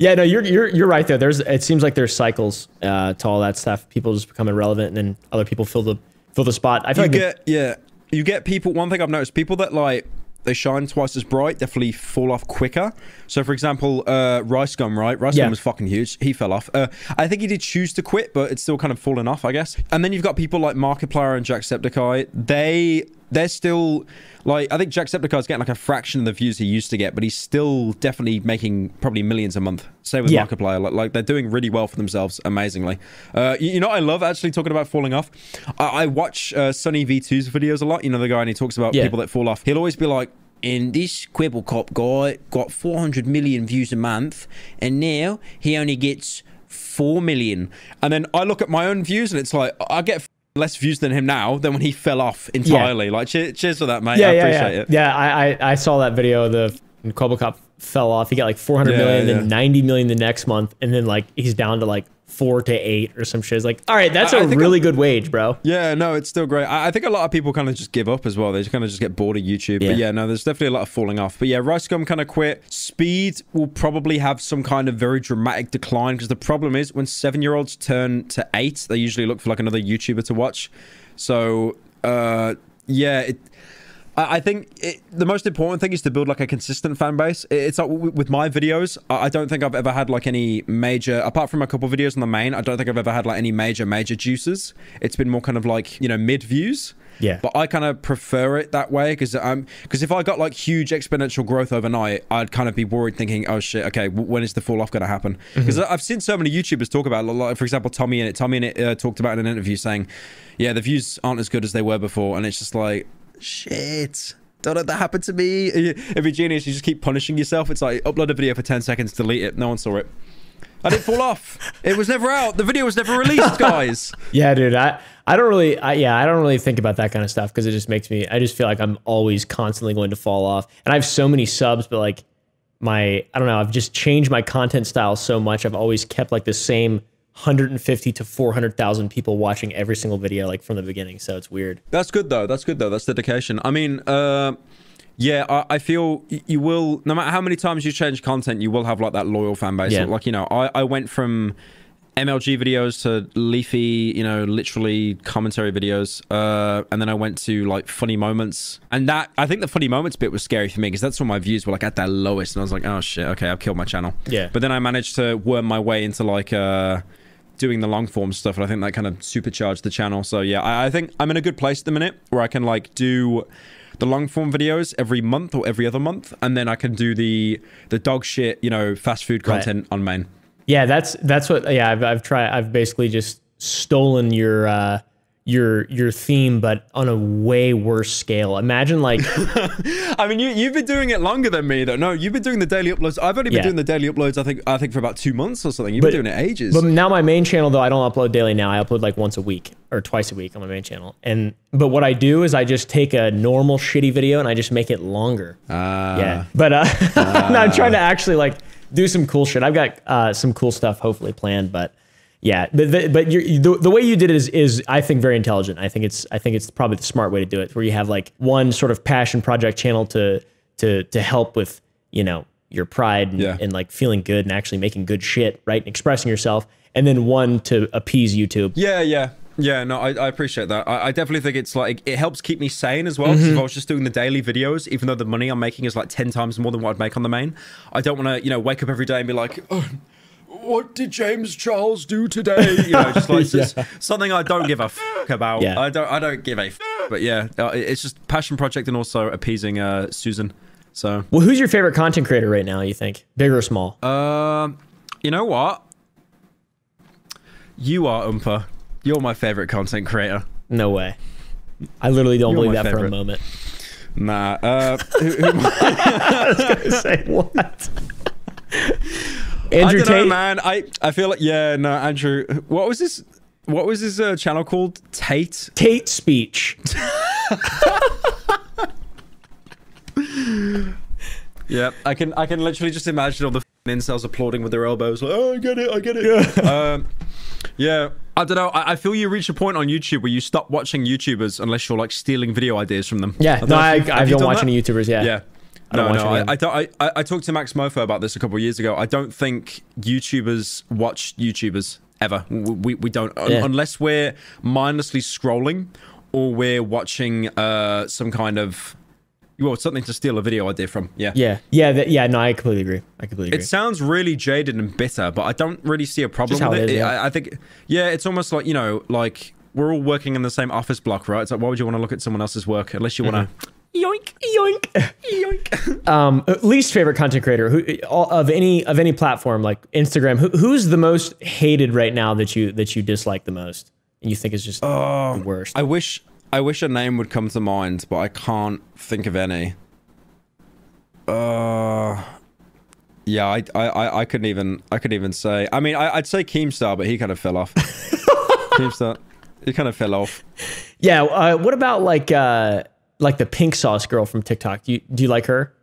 Yeah, no, you're you're you're right there. There's it seems like there's cycles uh, to all that stuff. People just become irrelevant, and then other people fill the fill the spot. I feel you like the- get yeah, you get people. One thing I've noticed: people that like they shine twice as bright definitely fall off quicker. So, for example, uh, Rice Gum, right? Rice Yeah. Gum was fucking huge. He fell off. Uh, I think he did choose to quit, but it's still kind of fallen off, I guess. And then you've got people like Markiplier and Jacksepticeye. They they're still like I think Jacksepticeye's getting like a fraction of the views he used to get, but he's still definitely making probably millions a month. Same with Yeah. Markiplier. Like, like they're doing really well for themselves, amazingly. Uh, you, you know, I love actually talking about falling off. I, I watch uh, SunnyV2's videos a lot. You know the guy, and he talks about Yeah. people that fall off. He'll always be like. And this Quibble Cop guy got 400 million views a month, and now he only gets 4 million. And then I look at my own views, and it's like, I get less views than him now than when he fell off entirely. Like, cheers, cheers for that, mate. yeah, I yeah, appreciate yeah. it. Yeah, I, I I saw that video. The Quabblecop fell off. He got like 400 Yeah, million, yeah. then 90 million the next month, and then like he's down to like four to eight or some shit. It's like, all right, that's I- a I really good wage, bro. Yeah, no, it's still great. I, I think a lot of people kind of just give up as well. They just kind of just get bored of YouTube. Yeah. But yeah, no, there's definitely a lot of falling off. But yeah, Rice Gum kind of quit. Speed will probably have some kind of very dramatic decline because the problem is when seven year olds turn to eight, they usually look for like another YouTuber to watch. So uh, yeah, it. I, think it, the most important thing is to build like a consistent fan base. It's like with my videos, I don't think I've ever had like any major, apart from a couple videos on the main, I don't think I've ever had like any major, major juices. It's been more kind of like, you know, mid views. Yeah. But I kind of prefer it that way because um because if I got like huge exponential growth overnight, I'd kind of be worried thinking, oh shit, okay, w- when is the fall off going to happen? Because I've seen so many YouTubers talk about, like for example, TommyInnit. Tommy in it uh, talked about in an interview saying, yeah, the views aren't as good as they were before, and it's just like, shit. Don't let that happen to me. If you're genius, you just keep punishing yourself. It's like upload a video for 10 seconds, delete it. No one saw it. I didn't fall off. It was never out. The video was never released, guys. Yeah, dude. I I don't really. I, yeah, I don't really think about that kind of stuff because it just makes me. I just feel like I'm always constantly going to fall off, and I have so many subs, but like my I don't know. I've just changed my content style so much. I've always kept like the same 150 to 400,000 people watching every single video like from the beginning. So it's weird. That's good though. That's good though. That's dedication. I mean, uh, yeah, I, I feel you will. No matter how many times you change content, you will have like that loyal fan base. Yeah. Like you know, I, I went from MLG videos to leafy, you know, literally commentary videos, uh, and then I went to like funny moments. And that I think the funny moments bit was scary for me because that's when my views were like at their lowest, and I was like, oh shit, okay, I've killed my channel. Yeah. But then I managed to worm my way into like. Uh, doing the long form stuff and i think that kind of supercharged the channel so yeah I, I think i'm in a good place at the minute where i can like do the long form videos every month or every other month and then i can do the the dog shit you know fast food Right. content on main Yeah, that's that's what. Yeah, I've I've tried. I've basically just stolen your uh, your your theme, but on a way worse scale. Imagine like i mean you, you've been doing it longer than me though no you've been doing the daily uploads i've only been Yeah. doing the daily uploads i think i think for about two months or something you've been doing it ages But now my main channel though I don't upload daily now. I upload like once a week or twice a week on my main channel. And but what I do is I just take a normal shitty video and I just make it longer. Ah. yeah. But uh no, I'm trying to actually like do some cool shit. I've got uh some cool stuff hopefully planned, but yeah, the, the, but you're, the, the way you did it is, is I think very intelligent. I think it's I think it's probably the smart way to do it, where you have like one sort of passion project channel to to to help with you know your pride and, Yeah. and like feeling good and actually making good shit, right, and expressing yourself, and then one to appease YouTube. Yeah, yeah. Yeah, no, I, I appreciate that. I, I definitely think it's like it helps keep me sane as well. 'cause if mm-hmm. I was just doing the daily videos, even though the money I'm making is like ten times more than what I'd make on the main, I don't want to, you know, wake up every day and be like, oh, "What did James Charles do today?" You know, just like just something I don't give a fuck about. Yeah. I don't, I don't give a. F- but yeah, uh, it's just passion project and also appeasing uh, Susan. So, Well, who's your favorite content creator right now? You think, big or small? um, you know what? You are Oompa. You're my favorite content creator. no way. I literally don't You're believe that for a moment. Nah. Uh, who, who, Say what? I Andrew don't know, Tate. man. I I feel like yeah, no, Andrew. What was this? What was his uh, channel called? Tate. Tate speech. Yeah, I can I can literally just imagine all the f***ing incels applauding with their elbows. Like, oh, I get it, I get it. um, yeah, I don't know. I, I feel you reach a point on YouTube where you stop watching YouTubers unless you're like stealing video ideas from them. Yeah, don't no, I, you've- I have don't watch that? any YouTubers. Yeah, Yeah. I no, no, I, I don't. I, I- talked to Max Mofoe about this a couple of years ago. I don't think YouTubers watch YouTubers ever. We, we, don't un- unless we're mindlessly scrolling or we're watching uh, some kind of well something to steal a video idea from. Yeah. yeah, yeah, yeah. No, I completely agree. I completely agree. It sounds really jaded and bitter, but I don't really see a problem with it it. is, yeah. I, I think, yeah, it's almost like you know, like we're all working in the same office block, right? It's like, why would you want to look at someone else's work unless you want to? Yoink, yoink, yoink. um, least favorite content creator who of any of any platform like Instagram. Who, who's the most hated right now that you that you dislike the most and you think is just the worst? I wish I wish a name would come to mind, but I can't think of any. Uh yeah, I, I, I, I couldn't even I couldn't even say. I mean, I, I'd say Keemstar, but he kind of fell off. Keemstar, he kind of fell off. yeah. Uh, what about like uh, like the pink sauce girl from TikTok? Do you do you like her?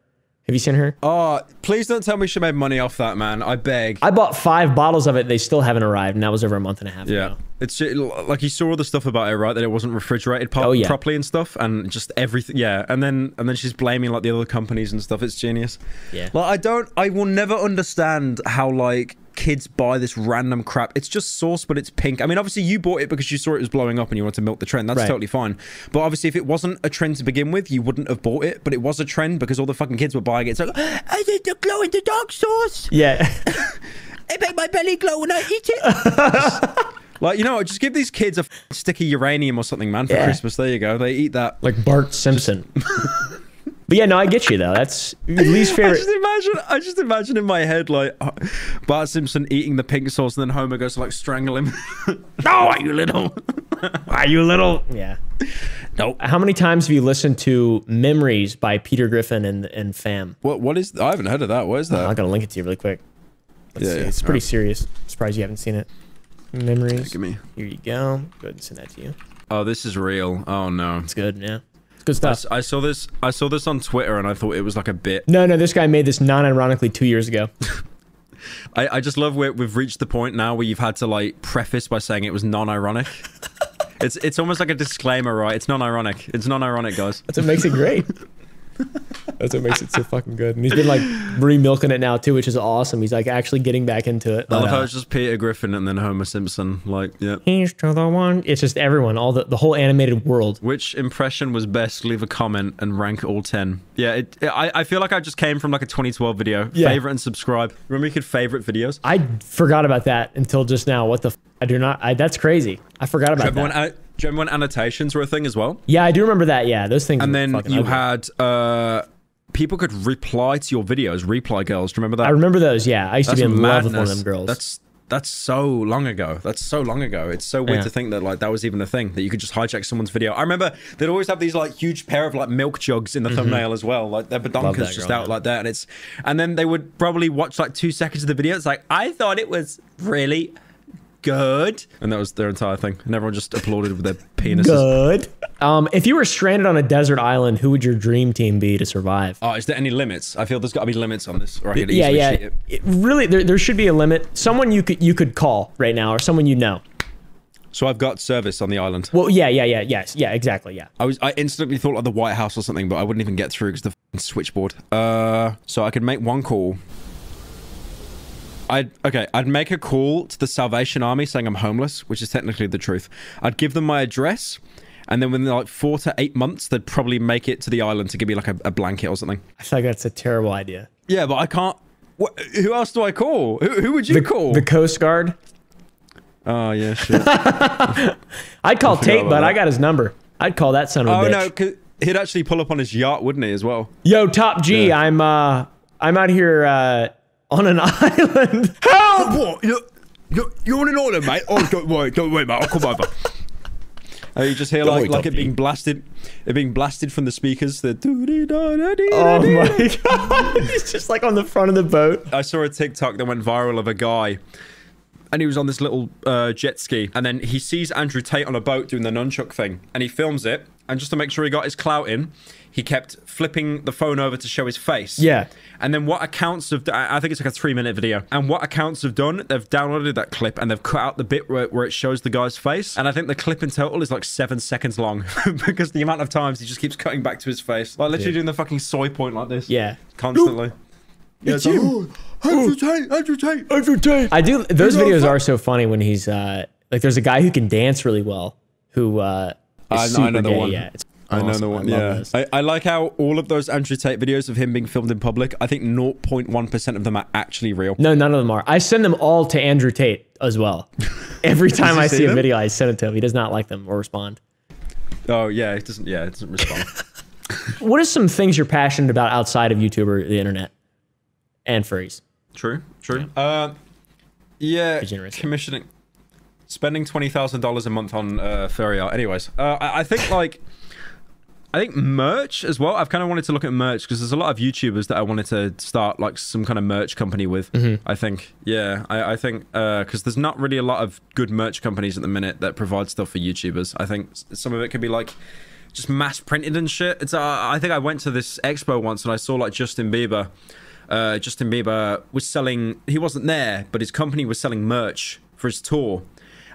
Have you seen her? Oh, please don't tell me she made money off that, man. I beg. I bought five bottles of it. They still haven't arrived, and that was over a month and a half Yeah, ago. it's ju- like you saw all the stuff about it, right? That it wasn't refrigerated Oh, yeah. properly and stuff, and just everything. Yeah, and then and then she's blaming like the other companies and stuff. It's genius. Yeah. Like I don't, I will never understand how like kids buy this random crap. It's just sauce, but it's pink. I mean, obviously you bought it because you saw it was blowing up and you wanted to milk the trend. That's Right. totally fine. But obviously, if it wasn't a trend to begin with, you wouldn't have bought it. But it was a trend because all the fucking kids were buying it. So, like, I did the glow in the dark sauce. Yeah. It made my belly glow when I eat it. like, you know, what, just give these kids a f- sticky uranium or something, man, for Yeah. Christmas. There you go. They eat that. like Bart Simpson. But yeah, no, I get you though. That's your least I just imagine, I just imagine in my head like uh, Bart Simpson eating the pink sauce, and then Homer goes to like strangle him. no, are you little? Are you little? Yeah. Nope. How many times have you listened to Memories by Peter Griffin and and Fam? What? What is? I haven't heard of that. What is that? I'm gonna link it to you really quick. Let's Yeah, see. yeah. It's pretty serious. Surprised you haven't seen it. Memories. Give me. Here you go. Go ahead and send that to you. Oh, this is real. Oh no. It's good. Yeah. Good I, stuff. s- I saw this. I saw this on Twitter, and I thought it was like a bit. No, no, this guy made this non-ironically two years ago. I, I just love where we've reached the point now where you've had to like preface by saying it was non-ironic. it's it's almost like a disclaimer, right? It's non-ironic. It's non-ironic, guys. That's what makes it great. That's what makes it so fucking good. And he's been like re-milking it now too, which is awesome. He's like actually getting back into it. I love But, how uh, it's just Peter Griffin and then Homer Simpson. Like, yeah. He's to the one. It's just everyone, all the the whole animated world. Which impression was best? Leave a comment and rank all 10. Yeah, it, I, I feel like I just came from like a 2012 video. Yeah. Favorite and subscribe. Remember you could favorite videos? I forgot about that until just now. What the? F- I do not. I, that's crazy. I forgot about Remember when, that. Do you remember when annotations were a thing as well? yeah, I do remember that. Yeah, those things. And then you ugly. had uh people could reply to your videos, reply girls. Do you remember that? I remember those. Yeah, I used to be in love with one of them girls. That's that's so long ago. That's so long ago. It's so weird Yeah. to think that like that was even a thing that you could just hijack someone's video. I remember they'd always have these like huge pair of like milk jugs in the thumbnail as well, like their Mm-hmm. Badonkas just girl, out man. like that, and it's and then they would probably watch like two seconds of the video. It's like I thought it was really good, and that was their entire thing, and everyone just applauded with their penises. good. Um, if you were stranded on a desert island, who would your dream team be to survive? Oh, is there any limits? I feel there's got to be limits on this, or I could yeah, easily yeah. cheat it. It- really, there, there should be a limit. Someone you could you could call right now, or someone you know. So I've got service on the island. Well, yeah, yeah, yeah, yes, yeah, exactly, yeah. I was I instantly thought like the White House or something, but I wouldn't even get through because the f***ing switchboard. Uh, so I could make one call. I'd okay. I'd make a call to the Salvation Army saying I'm homeless, which is technically the truth. I'd give them my address, and then within like four to eight months, they'd probably make it to the island to give me like a, a blanket or something. I feel like that's a terrible idea. Yeah, but I can't. What, who else do I call? Who, who would you call? The Coast Guard. oh yeah, shit. I'd call Tate, but that. I got his number. I'd call that son of a oh bitch. no, he'd actually pull up on his yacht, wouldn't he, as well? Yo, Top G, Yeah. I'm uh, I'm out here uh, on an island. Help! What? You're, you're, you're on an island, mate? Oh, don't worry, don't worry, mate. I'll come over. Oh, you just hear like worry, like it being blasted, it being blasted from the speakers. The Oh my god! He's just like on the front of the boat. I saw a TikTok that went viral of a guy, and he was on this little uh, jet ski, and then he sees Andrew Tate on a boat doing the nunchuck thing, and he films it, and just to make sure he got his clout in, he kept flipping the phone over to show his face. Yeah. And then what accounts have I I think it's like a three minute video. And what accounts have done, they've downloaded that clip and they've cut out the bit where, where it shows the guy's face. And I think the clip in total is like seven seconds long because the amount of times he just keeps cutting back to his face. Like literally doing the fucking soy point like this. Yeah. Constantly. Yeah, it's you. Andrew Tate, Andrew Tate. Andrew Tate. I do. Those videos are so funny when he's uh, like, there's a guy who can dance really well. Who uh, is I- I super know the gay. one. Yeah, it's I know awesome. the one. love Yeah. I, I like how all of those Andrew Tate videos of him being filmed in public. I think 0.1% of them are actually real. No, none of them are. I send them all to Andrew Tate as well. Every time I see see a video, I send it to him. He does not like them or respond. Oh yeah, it doesn't. Yeah, it doesn't respond. What are some things you're passionate about outside of YouTube or the internet and furries? True, true. Uh, yeah, commissioning, spending twenty thousand dollars a month on uh, furry art. Anyways, uh, I, I think like, I think merch as well. I've kind of wanted to look at merch because there's a lot of YouTubers that I wanted to start like some kind of merch company with. I think, yeah, I, I think because there's not really a lot of good merch companies at the minute that provide stuff for YouTubers. I think some of it could be like just mass printed and shit. It's uh, I think I went to this expo once and I saw like Justin Bieber. Uh, Justin Bieber was selling. He wasn't there, but his company was selling merch for his tour.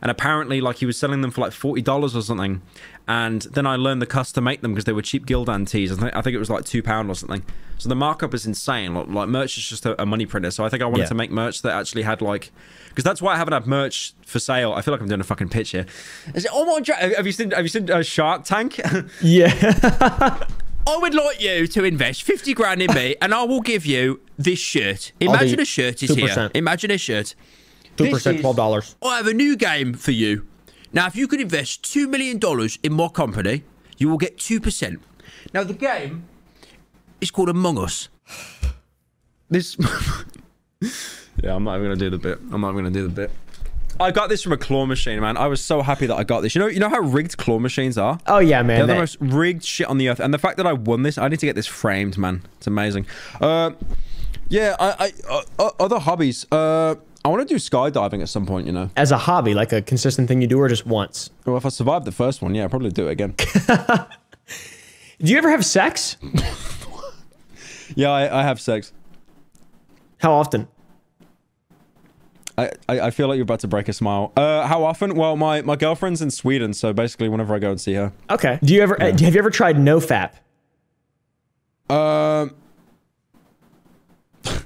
And apparently like he was selling them for like forty dollars or something. And then I learned the cost to make them because they were cheap Gildan tees. I think, I think it was like two pound or something. So the markup is insane. Like, like merch is just a, a money printer. So I think I wanted Yeah. to make merch that actually had like, because that's why I haven't had merch for sale. I feel like I'm doing a fucking pitch here. Is it, oh my! Have you seen? Have you seen uh, Shark Tank? Yeah. I would like you to invest 50 grand in me and I will give you this shirt. Imagine a shirt is here. 2%. Imagine a shirt. Two This percent, twelve dollars. I have a new game for you. Now, if you could invest $2 million in my company, you will get 2%. Now, the game is called Among Us. This. yeah, I'm not even gonna do the bit. I'm not even gonna do the bit. I got this from a claw machine, man. I was so happy that I got this. You know, you know how rigged claw machines are. Oh yeah, man. They're the most rigged shit on the earth, and the fact that I won this, I need to get this framed, man. It's amazing. Uh, yeah, I, I uh, uh, other hobbies. Uh, I want to do skydiving at some point. You know, as a hobby, like a consistent thing you do, or just once. well, if I survive the first one, yeah, I'll probably do it again. Do you ever have sex? yeah, I, I have sex. How often? I, I, I feel like you're about to break a smile. Uh, how often? Well, my, my girlfriend's in Sweden, so basically whenever I go and see her. Okay. Do you ever? uh, have you ever tried NoFap? Um,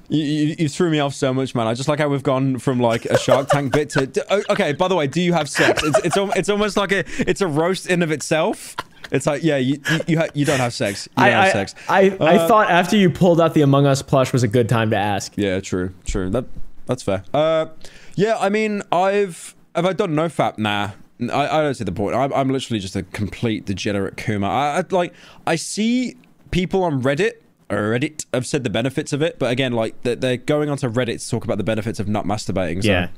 you, you, you threw me off so much, man. I just like how we've gone from like a Shark Tank bit to. to- okay, by the way, do you have sex? It's it's, it's almost like a it's a roast in of itself. It's like yeah, you you you, ha- you don't have sex. You don't I have I, sex. I, I Uh, thought after you pulled out the Among Us plush was a good time to ask. Yeah, true, true. That that's fair. Uh, yeah, I mean, I've have I done no fap? Nah, I, I don't see the point. I'm, I'm literally just a complete degenerate Kuma. I, I like I see people on Reddit. Reddit have said the benefits of it, but again, like they're, they're going onto Reddit to talk about the benefits of not masturbating. So Yeah.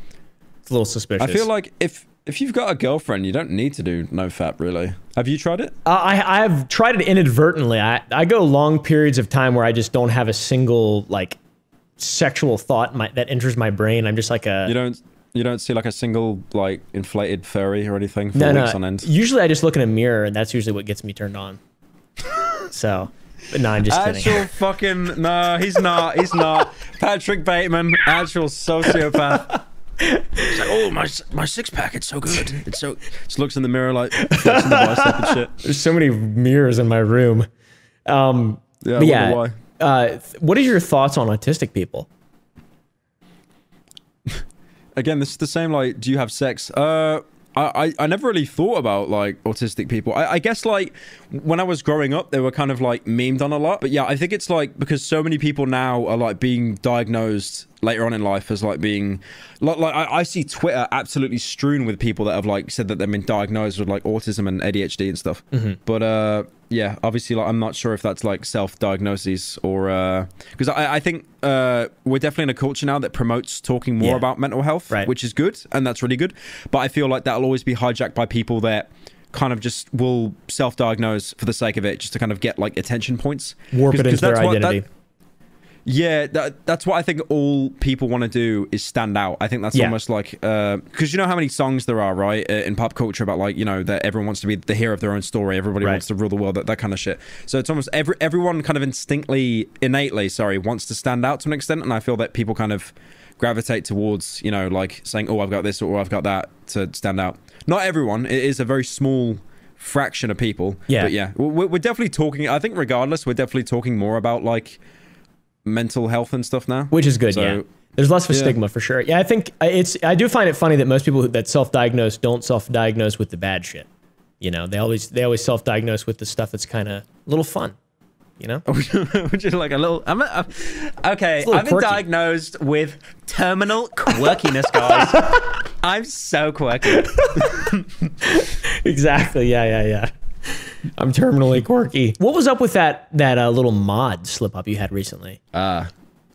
It's a little suspicious. I feel like if if you've got a girlfriend, you don't need to do no fap. Really, have you tried it? Uh, I I've tried it inadvertently. I I go long periods of time where I just don't have a single like sexual thought my, that enters my brain. I'm just like a You don't you don't see like a single like inflated furry or anything for no weeks no. on end. Usually I just look in a mirror and that's usually what gets me turned on. so, but no, I'm just kidding. Actual fucking no, he's not. He's not. Patrick Bateman, actual sociopath. He's like, oh my my six pack, it's so good. It's so. Just looks in the mirror like flexing the bicep and shit. There's so many mirrors in my room. Um, Yeah, but wonder yeah. why. Uh, th- what are your thoughts on autistic people? Again, this is the same. Like, do you have sex? Uh. I, I never really thought about like autistic people. I, I guess like when I was growing up, they were kind of like memed on a lot. But yeah, I think it's like because so many people now are like being diagnosed later on in life as like being like, like I, I see Twitter absolutely strewn with people that have like said that they've been diagnosed with like autism and ADHD and stuff. But uh yeah, obviously like I'm not sure if that's like self-diagnoses or uh because I, I think uh we're definitely in a culture now that promotes talking more Yeah. about mental health, Right. which is good and that's really good. But I feel like that'll always be hijacked by people that kind of just will self-diagnose for the sake of it, just to kind of get like attention points. Warp 'Cause- it 'cause into their what- that- identity. Yeah, that, that's what I think all people want to do is stand out. I think that's Yeah. almost like because you know how many songs there are, right, uh, in pop culture about like you know that everyone wants to be the hero of their own story, everybody Right. wants to rule the world, that, that kind of shit. So it's almost every everyone kind of instinctly, innately, sorry, wants to stand out to an extent, and I feel that people kind of gravitate towards you know like saying, oh, I've got this or I've got that to stand out. Not everyone. It is a very small fraction of people. Yeah. But yeah, we're, we're definitely talking. I think regardless, we're definitely talking more about like mental health and stuff now. which is good. So- yeah, there's less of a yeah. stigma for sure. Yeah, I think uh, it's. I do find it funny that most people who- that self-diagnose don't self-diagnose with the bad shit. You know, they always they always self-diagnose with the stuff that's kind of a little fun. You know, Which is like a little. I'm, a, I'm okay. Little I've been quirky. diagnosed with terminal quirkiness, guys. I'm so quirky. exactly. Yeah, yeah, yeah. I'm terminally quirky. What was up with that that uh, little mod slip up you had recently? Uh,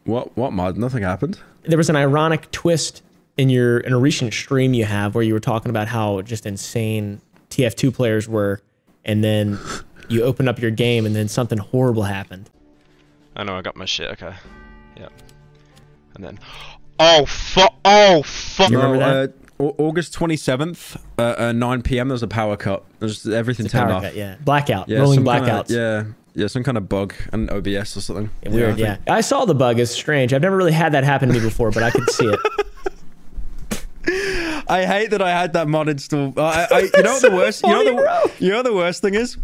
what what mod? Nothing happened. There was an ironic twist in your in a recent stream you have where you were talking about how just insane TF2 players were, and then you opened up your game and then something horrible happened. I know I got my shit. Okay. Yeah. And then, oh fuck! Oh fuck! You remember No, that? Uh, Au- August twenty seventh, uh, uh, nine p.m. There was a power cut. There's everything turned Power off. cut, yeah, blackout, Yeah, rolling blackouts. Kinda, yeah, yeah, some kind of bug and OBS or something. Weird, I yeah. I saw the bug. It's strange. I've never really had that happen to me before, but I could see it. I hate that I had that mod installed. I, I, you know what the worst? You know the, you know the worst thing is?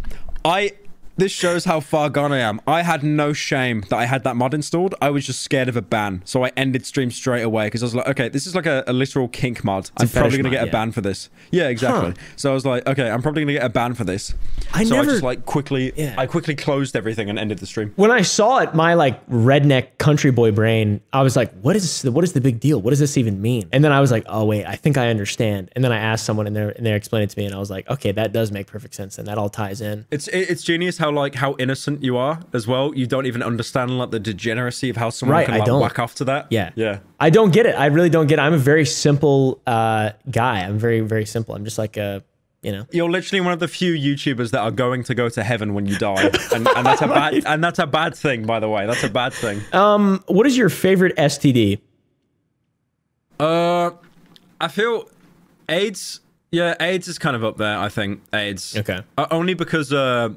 I. This shows how far gone I am. I had no shame that I had that mod installed. I was just scared of a ban, so I ended stream straight away because I was like, okay, this is like a, a literal kink mod. I'm probably gonna mod, get a ban for this. Yeah, exactly. Huh. So I was like, okay, I'm probably gonna get a ban for this. I so never- I just like quickly, Yeah. I quickly closed everything and ended the stream. when I saw it, my like redneck country boy brain, I was like, "What is what is the big deal? What does this even mean?" And then I was like, "Oh wait, I think I understand." And then I asked someone, and they and they explained it to me, and I was like, "Okay, that does make perfect sense, and that all ties in." It's it's genius how like how innocent you are as well. You don't even understand like the degeneracy of how someone Right, can I don't. whack off to that. Yeah, yeah. I don't get it. I really don't get it. I'm a very simple uh, guy. I'm very very simple. I'm just like a, you know. You're literally one of the few YouTubers that are going to go to heaven when you die, and, and that's a bad and that's a bad thing, by the way. That's a bad thing. Um, what is your favorite STD? Uh, I feel AIDS. Yeah, AIDS is kind of up there. I think AIDS. Okay. Uh, only because uh,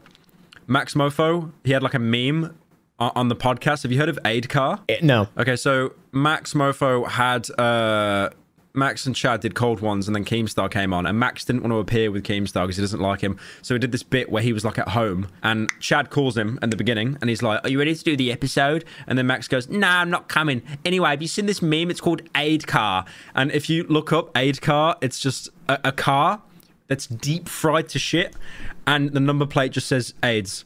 Max Mofoe he had like a meme on, the podcast. Have you heard of Aid Car? Eh, No. Okay, so Max Mofoe had uh Max and Chad did cold ones, and then Keemstar came on, and Max didn't want to appear with Keemstar because he doesn't like him. So he did this bit where he was like at home, and Chad calls him in the beginning, and he's like, "Are you ready to do the episode?" And then Max goes, "Nah, I'm not coming." Anyway, have you seen this meme? It's called Aid Car, and if you look up Aid Car, it's just a, a car that's deep fried to shit, and the number plate just says AIDS.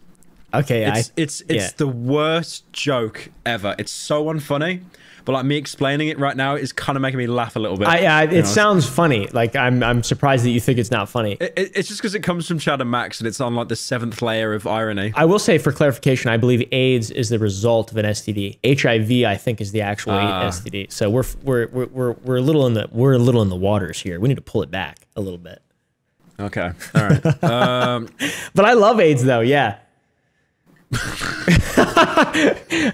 Okay. It's I, it's it's yeah. the worst joke ever. It's so unfunny, but like me explaining it right now is kind of making me laugh a little bit. I, I, it know, sounds funny. Like I'm I'm surprised that you think it's not funny. It, it- it's just because it comes from Chad and Max, and it's on like the seventh layer of irony. I will say for clarification, I believe AIDS is the result of an STD. HIV, I think, is the actual Ah. STD. So we're, we're we're we're we're a little in the we're a little in the waters here. We need to pull it back a little bit. Okay, all right. um, But I love AIDS though. Yeah.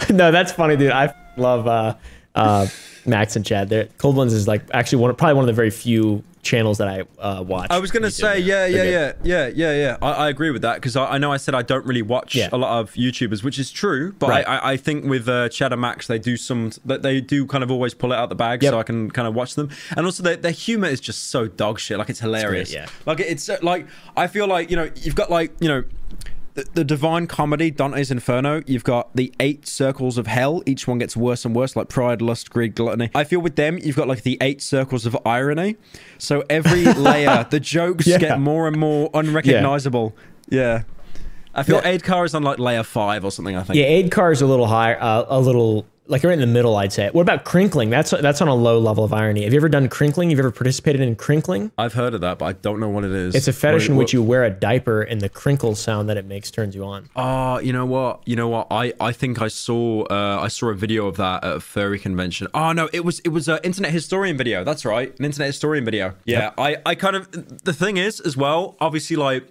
no, that's funny, dude. I love uh, uh, Max and Chad. They're, Cold Ones is like actually one, probably one of the very few channels that I uh, watch. I was gonna YouTube. say, yeah, yeah, yeah, yeah, yeah, yeah. I, I agree with that because I, I know I said I don't really watch Yeah. a lot of YouTubers, which is true. But Right. I, I, think with uh, Chad Max, they do some that they do kind of always pull it out the bag, Yep. so I can kind of watch them. And also, their, their humor is just so dog shit. Like it's hilarious. yeah. Like it's like I feel like you know you've got like you know. The, the divine comedy dante's inferno you've got the eight circles of hell. Each one gets worse and worse like pride lust greed gluttony. I feel with them you've got like the eight circles of irony. So every layer the jokes Yeah. get more and more unrecognizable. Yeah, i feel Yeah. aid car is on like layer five or something i think. Yeah, aid car is a little higher, uh, a little like right in the middle, I'd say. What about crinkling? That's that's on a low level of irony. Have you ever done crinkling? You've ever participated in crinkling? i've heard of that but i don't know what it is It's a fetish What- in which what- you wear a diaper, and the crinkle sound that it makes turns you on. Oh, you know what? You know what? I, I think I saw uh, I saw a video of that at a furry convention. Oh no, it was it was an internet historian video. That's right, an internet historian video. Yeah, I I kind of the thing is as well. Obviously, like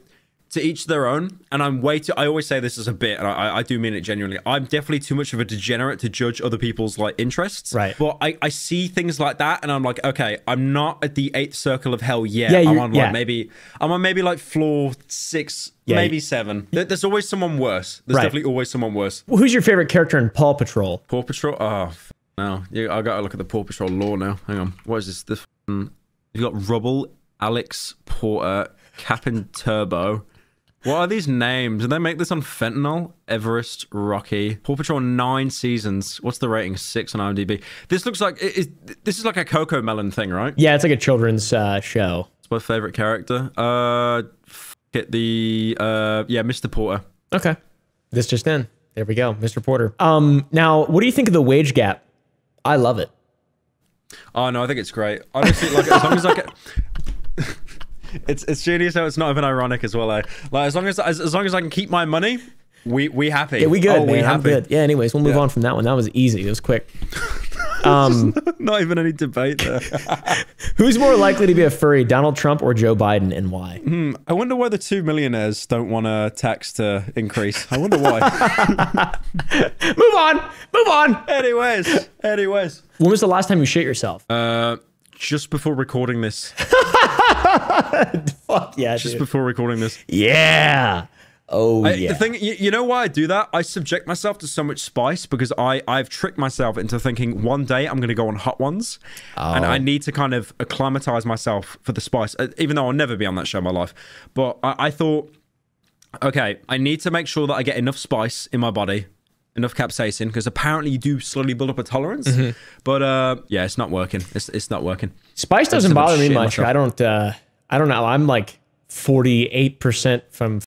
to each their own. And I'm way too. I always say this as a bit, and I, I do mean it genuinely. I'm definitely too much of a degenerate to judge other people's like interests. Right. But I I see things like that, and I'm like, okay, I'm not at the eighth circle of hell yet. Yeah, I'm on like yeah. maybe I'm on maybe like floor six. Yeah, maybe you- seven. There- There's always someone worse. There's Right. definitely always someone worse. Who's your favorite character in Paw Patrol? Paw Patrol. Oh, f- no. Yeah, I gotta look at the Paw Patrol lore now. Hang on. What is this? The f- mm. you've got Rubble, Alex Porter, Captain Turbo. What are these names? Did they make this on Fentanyl? Everest, Rocky, Paw Patrol nine seasons. What's the rating? Six on IMDb. This looks like it is. This is like a Cocomelon thing, right? Yeah, it's like a children's uh, show. It's my favorite character. Uh, f- it the uh, yeah, Mr. Porter. Okay. This just in. There we go, Mr. Porter. Um, now, what do you think of the wage gap? I love it. Oh no, I think it's great. Honestly, like as long as I can. It's it's genius how it's not even ironic as well. Eh? Like as long as, as as long as I can keep my money, we we happy. Yeah, we good, Oh, man. we I'm happy. good. Yeah. Anyways, we'll move Yeah. on from that one. That was easy. It was quick. Um, Not even any debate there. who's more likely to be a furry, Donald Trump or Joe Biden, and why? I wonder why the two millionaires don't want a tax to increase. I wonder why. move on. Move on. anyways, anyways. When was the last time you shit yourself? Uh, just before recording this, Fuck yeah, just dude. before recording this, yeah. Oh I, yeah. The thing, you, you know why I do that? I subject myself to so much spice because I I've tricked myself into thinking one day I'm going to go on hot ones, and Oh. I need to kind of acclimatize myself for the spice. uh, Even though I'll never be on that show in my life, but I, I thought, okay, I need to make sure that I get enough spice in my body. Enough capsaicin because apparently you do slowly build up a tolerance, Mm-hmm. but uh, yeah, it's not working. It's, it's not working. Spice doesn't bother me much. myself. I don't. Uh, I don't know. I'm like 48 percent from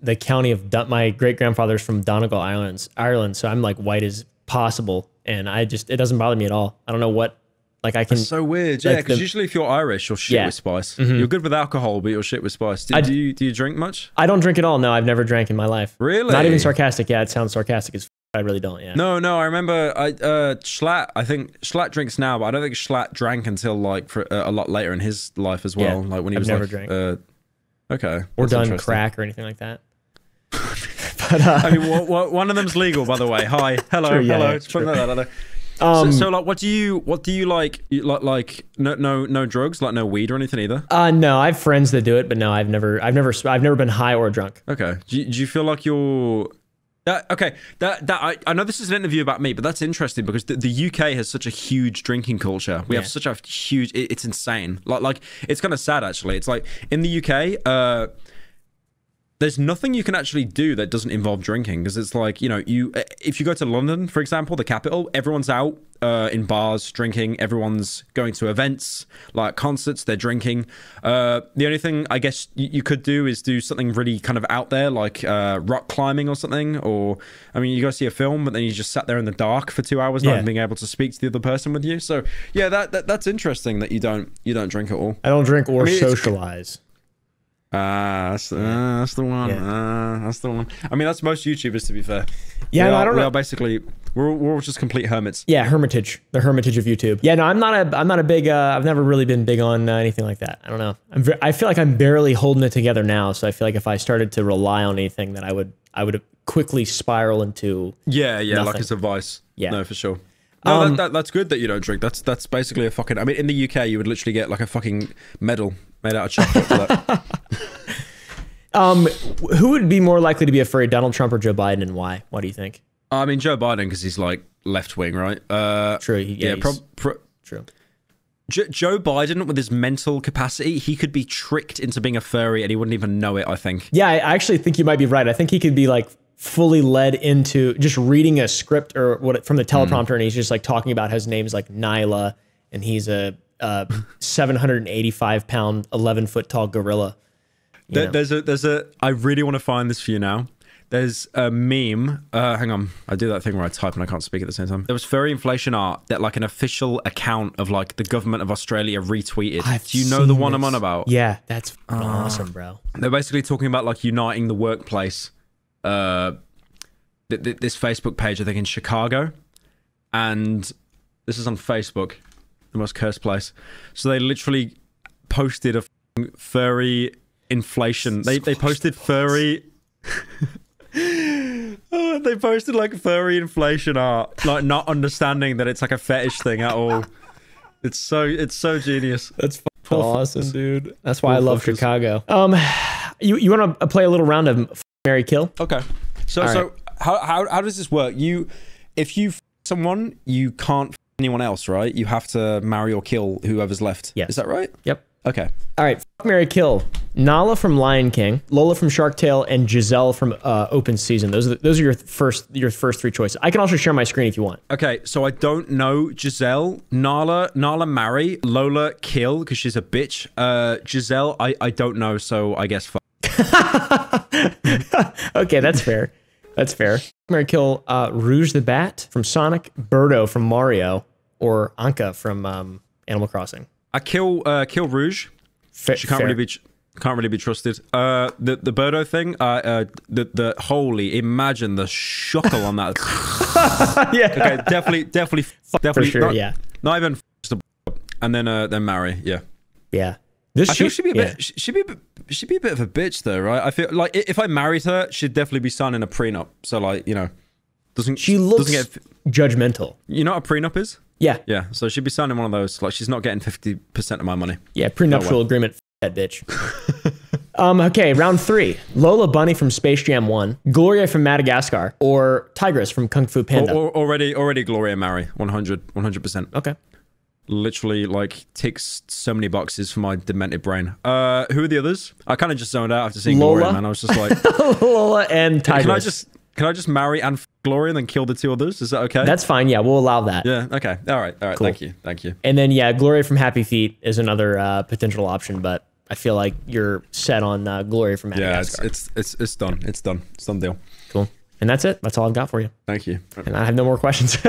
the county of Dun- my great grandfather's from Donegal Islands, Ireland. So I'm like white as possible, and I just it doesn't bother me at all. I don't know what. Like I can. So weird, yeah. Because the- usually if you're Irish, you're shit Yeah. With spice. You're good with alcohol, but you're shit with spice. Do, do you do you drink much? I don't drink at all. No, I've never drank in my life. Really? Not even sarcastic. Yeah, it sounds sarcastic as. I really don't. Yeah. No, no. I remember I uh Schlatt. I think Schlatt drinks now, but I don't think Schlatt drank until like for uh, a lot later in his life as well. Yeah, like when he I've was never like, drank. Uh, okay. or that's done crack or anything like that. but uh, I mean, one of them's legal, by the way. Hi, hello, True, yeah, hello. yeah, Just putting that out there. um, so, so, like, what do you, what do you like? Like, like, no, no, no drugs, like no weed or anything either. uh, no, I have friends that do it, but no, I've never, I've never, I've never been high or drunk. Okay. Do you, do you feel like you're that okay? That that I, I know this is an interview about me, but that's interesting because the, the UK has such a huge drinking culture. We Yeah. have such a huge. It, it's insane. Like like it's kind of sad actually. It's like in the UK. uh there's nothing you can actually do that doesn't involve drinking because it's like you know you if you go to london for example the capital everyone's out uh, in bars drinking everyone's going to events like concerts they're drinking uh, the only thing i guess you, you could do is do something really kind of out there like uh, rock climbing or something or i mean you go see a film but then you just sat there in the dark for two hours not Yeah. even being able to speak to the other person with you so yeah that, that that's interesting that you don't you don't drink at all I don't drink or mean, it's- socialize. Ah, that's, uh, that's the one. Yeah. Uh, that's the one. I mean, that's most YouTubers, to be fair. Yeah, we no, are, I don't we know. are basically we're, we're all just complete hermits. Yeah, hermitage, the hermitage of YouTube. Yeah, no, I'm not a, I'm not a big, uh, I've never really been big on uh, anything like that. I don't know. I'm, I feel like I'm barely holding it together now. So I feel like if I started to rely on anything, that I would, I would quickly spiral into. Yeah, yeah, like it's a vice. Yeah. no, for sure. No, Um, that, that, that's good that you don't drink. That's that's basically a fucking. I mean, in the UK, you would literally get like a fucking medal made out of chocolate. Um, who would be more likely to be a furry, Donald Trump or Joe Biden, and why? What do you think? I mean, Joe Biden because he's like left wing, right? Uh, True. he- yeah, he's- prob- pro- true. Jo- Joe Biden with his mental capacity, he could be tricked into being a furry and he wouldn't even know it. I think. Yeah, I I actually think you might be right. I think he could be like fully led into just reading a script or what from the teleprompter, and he's just like talking about his name's like Nyla, and he's a, a 785 pound, 11 foot tall gorilla. There, there's a there's a I really want to find this for you now. There's a meme. Uh, hang on, I do that thing where I type and I can't speak at the same time. There was furry inflation art that like an official account of like the government of Australia retweeted. I've do you know the one I'm on about? Yeah, that's fucking awesome, bro. They're basically talking about like uniting the workplace. Uh, th- th- this Facebook page I think in Chicago, and this is on Facebook, the most cursed place. So they literally posted a f***ing furry inflation. They they posted furry. Oh, they posted like furry inflation art, like not understanding that it's like a fetish thing at all. It's so it's so genius. That's Poor awesome, dude. That's why I love fuckers. Chicago. Um, you you want to play a little round of f- Mary Kill? Okay. So All so right. how, how how does this work? You if you f- someone, you can't f- anyone else, right? You have to marry or kill whoever's left. Yes. Is that right? Yep. Okay. All right, fuck Mary Kill. Nala from Lion King, Lola from Shark Tale, and Giselle from uh, Open Season. Those are the, those are your first your first three choices. I can also share my screen if you want. Okay, so I don't know Giselle, Nala, Nala marry, Lola kill because she's a bitch. Uh, Giselle, I, I don't know, so I guess fuck. Okay, that's fair. That's fair. Mary Kill. Uh, Rouge the Bat from Sonic, Birdo from Mario, or Ankha from um, Animal Crossing. I kill uh kill Rouge. Fa- She can't fair. really be can't really be trusted. Uh, the the Birdo thing. Uh, uh, the the holy imagine the shuckle on that. yeah. Okay, definitely, definitely, definitely. sure, not, yeah. Not even f- just a- and then uh then marry. Yeah. Yeah. This I feel she- she'd be a yeah. bit. She'd be a bit. She'd be a bit of a bitch though, right? I feel like if I married her, she'd definitely be signing a prenup. So like you know, doesn't She looks doesn't get. judgmental. You know what a prenup is? Yeah. Yeah. So she'd be signing one of those. Like she's not getting fifty percent of my money. Yeah. Prenuptial way. agreement. F- that bitch. Um, okay, round three. Lola Bunny from Space Jam 1, Gloria from Madagascar, or Tigress from Kung Fu Panda. Al- al- already, already Gloria Mary, 100, 100%. okay. Literally, like, ticks so many boxes for my demented brain. Uh, who are the others? I kind of just zoned out after seeing Gloria, Lola. man. I was just like, Lola and Tigress. can I just, can I just marry and f- Gloria and then kill the two others? Is that okay? That's fine. Yeah, we'll allow that. yeah. Okay. All right. All right. Thank you. Thank you. And then yeah, Gloria from Happy Feet is another uh, potential option, but I feel like you're set on uh, Gloria from Yeah. It's, Madagascar. it's, it's, it's done. It's done. It's done deal. cool. And that's it. That's all I've got for you. Thank you. And I have no more questions.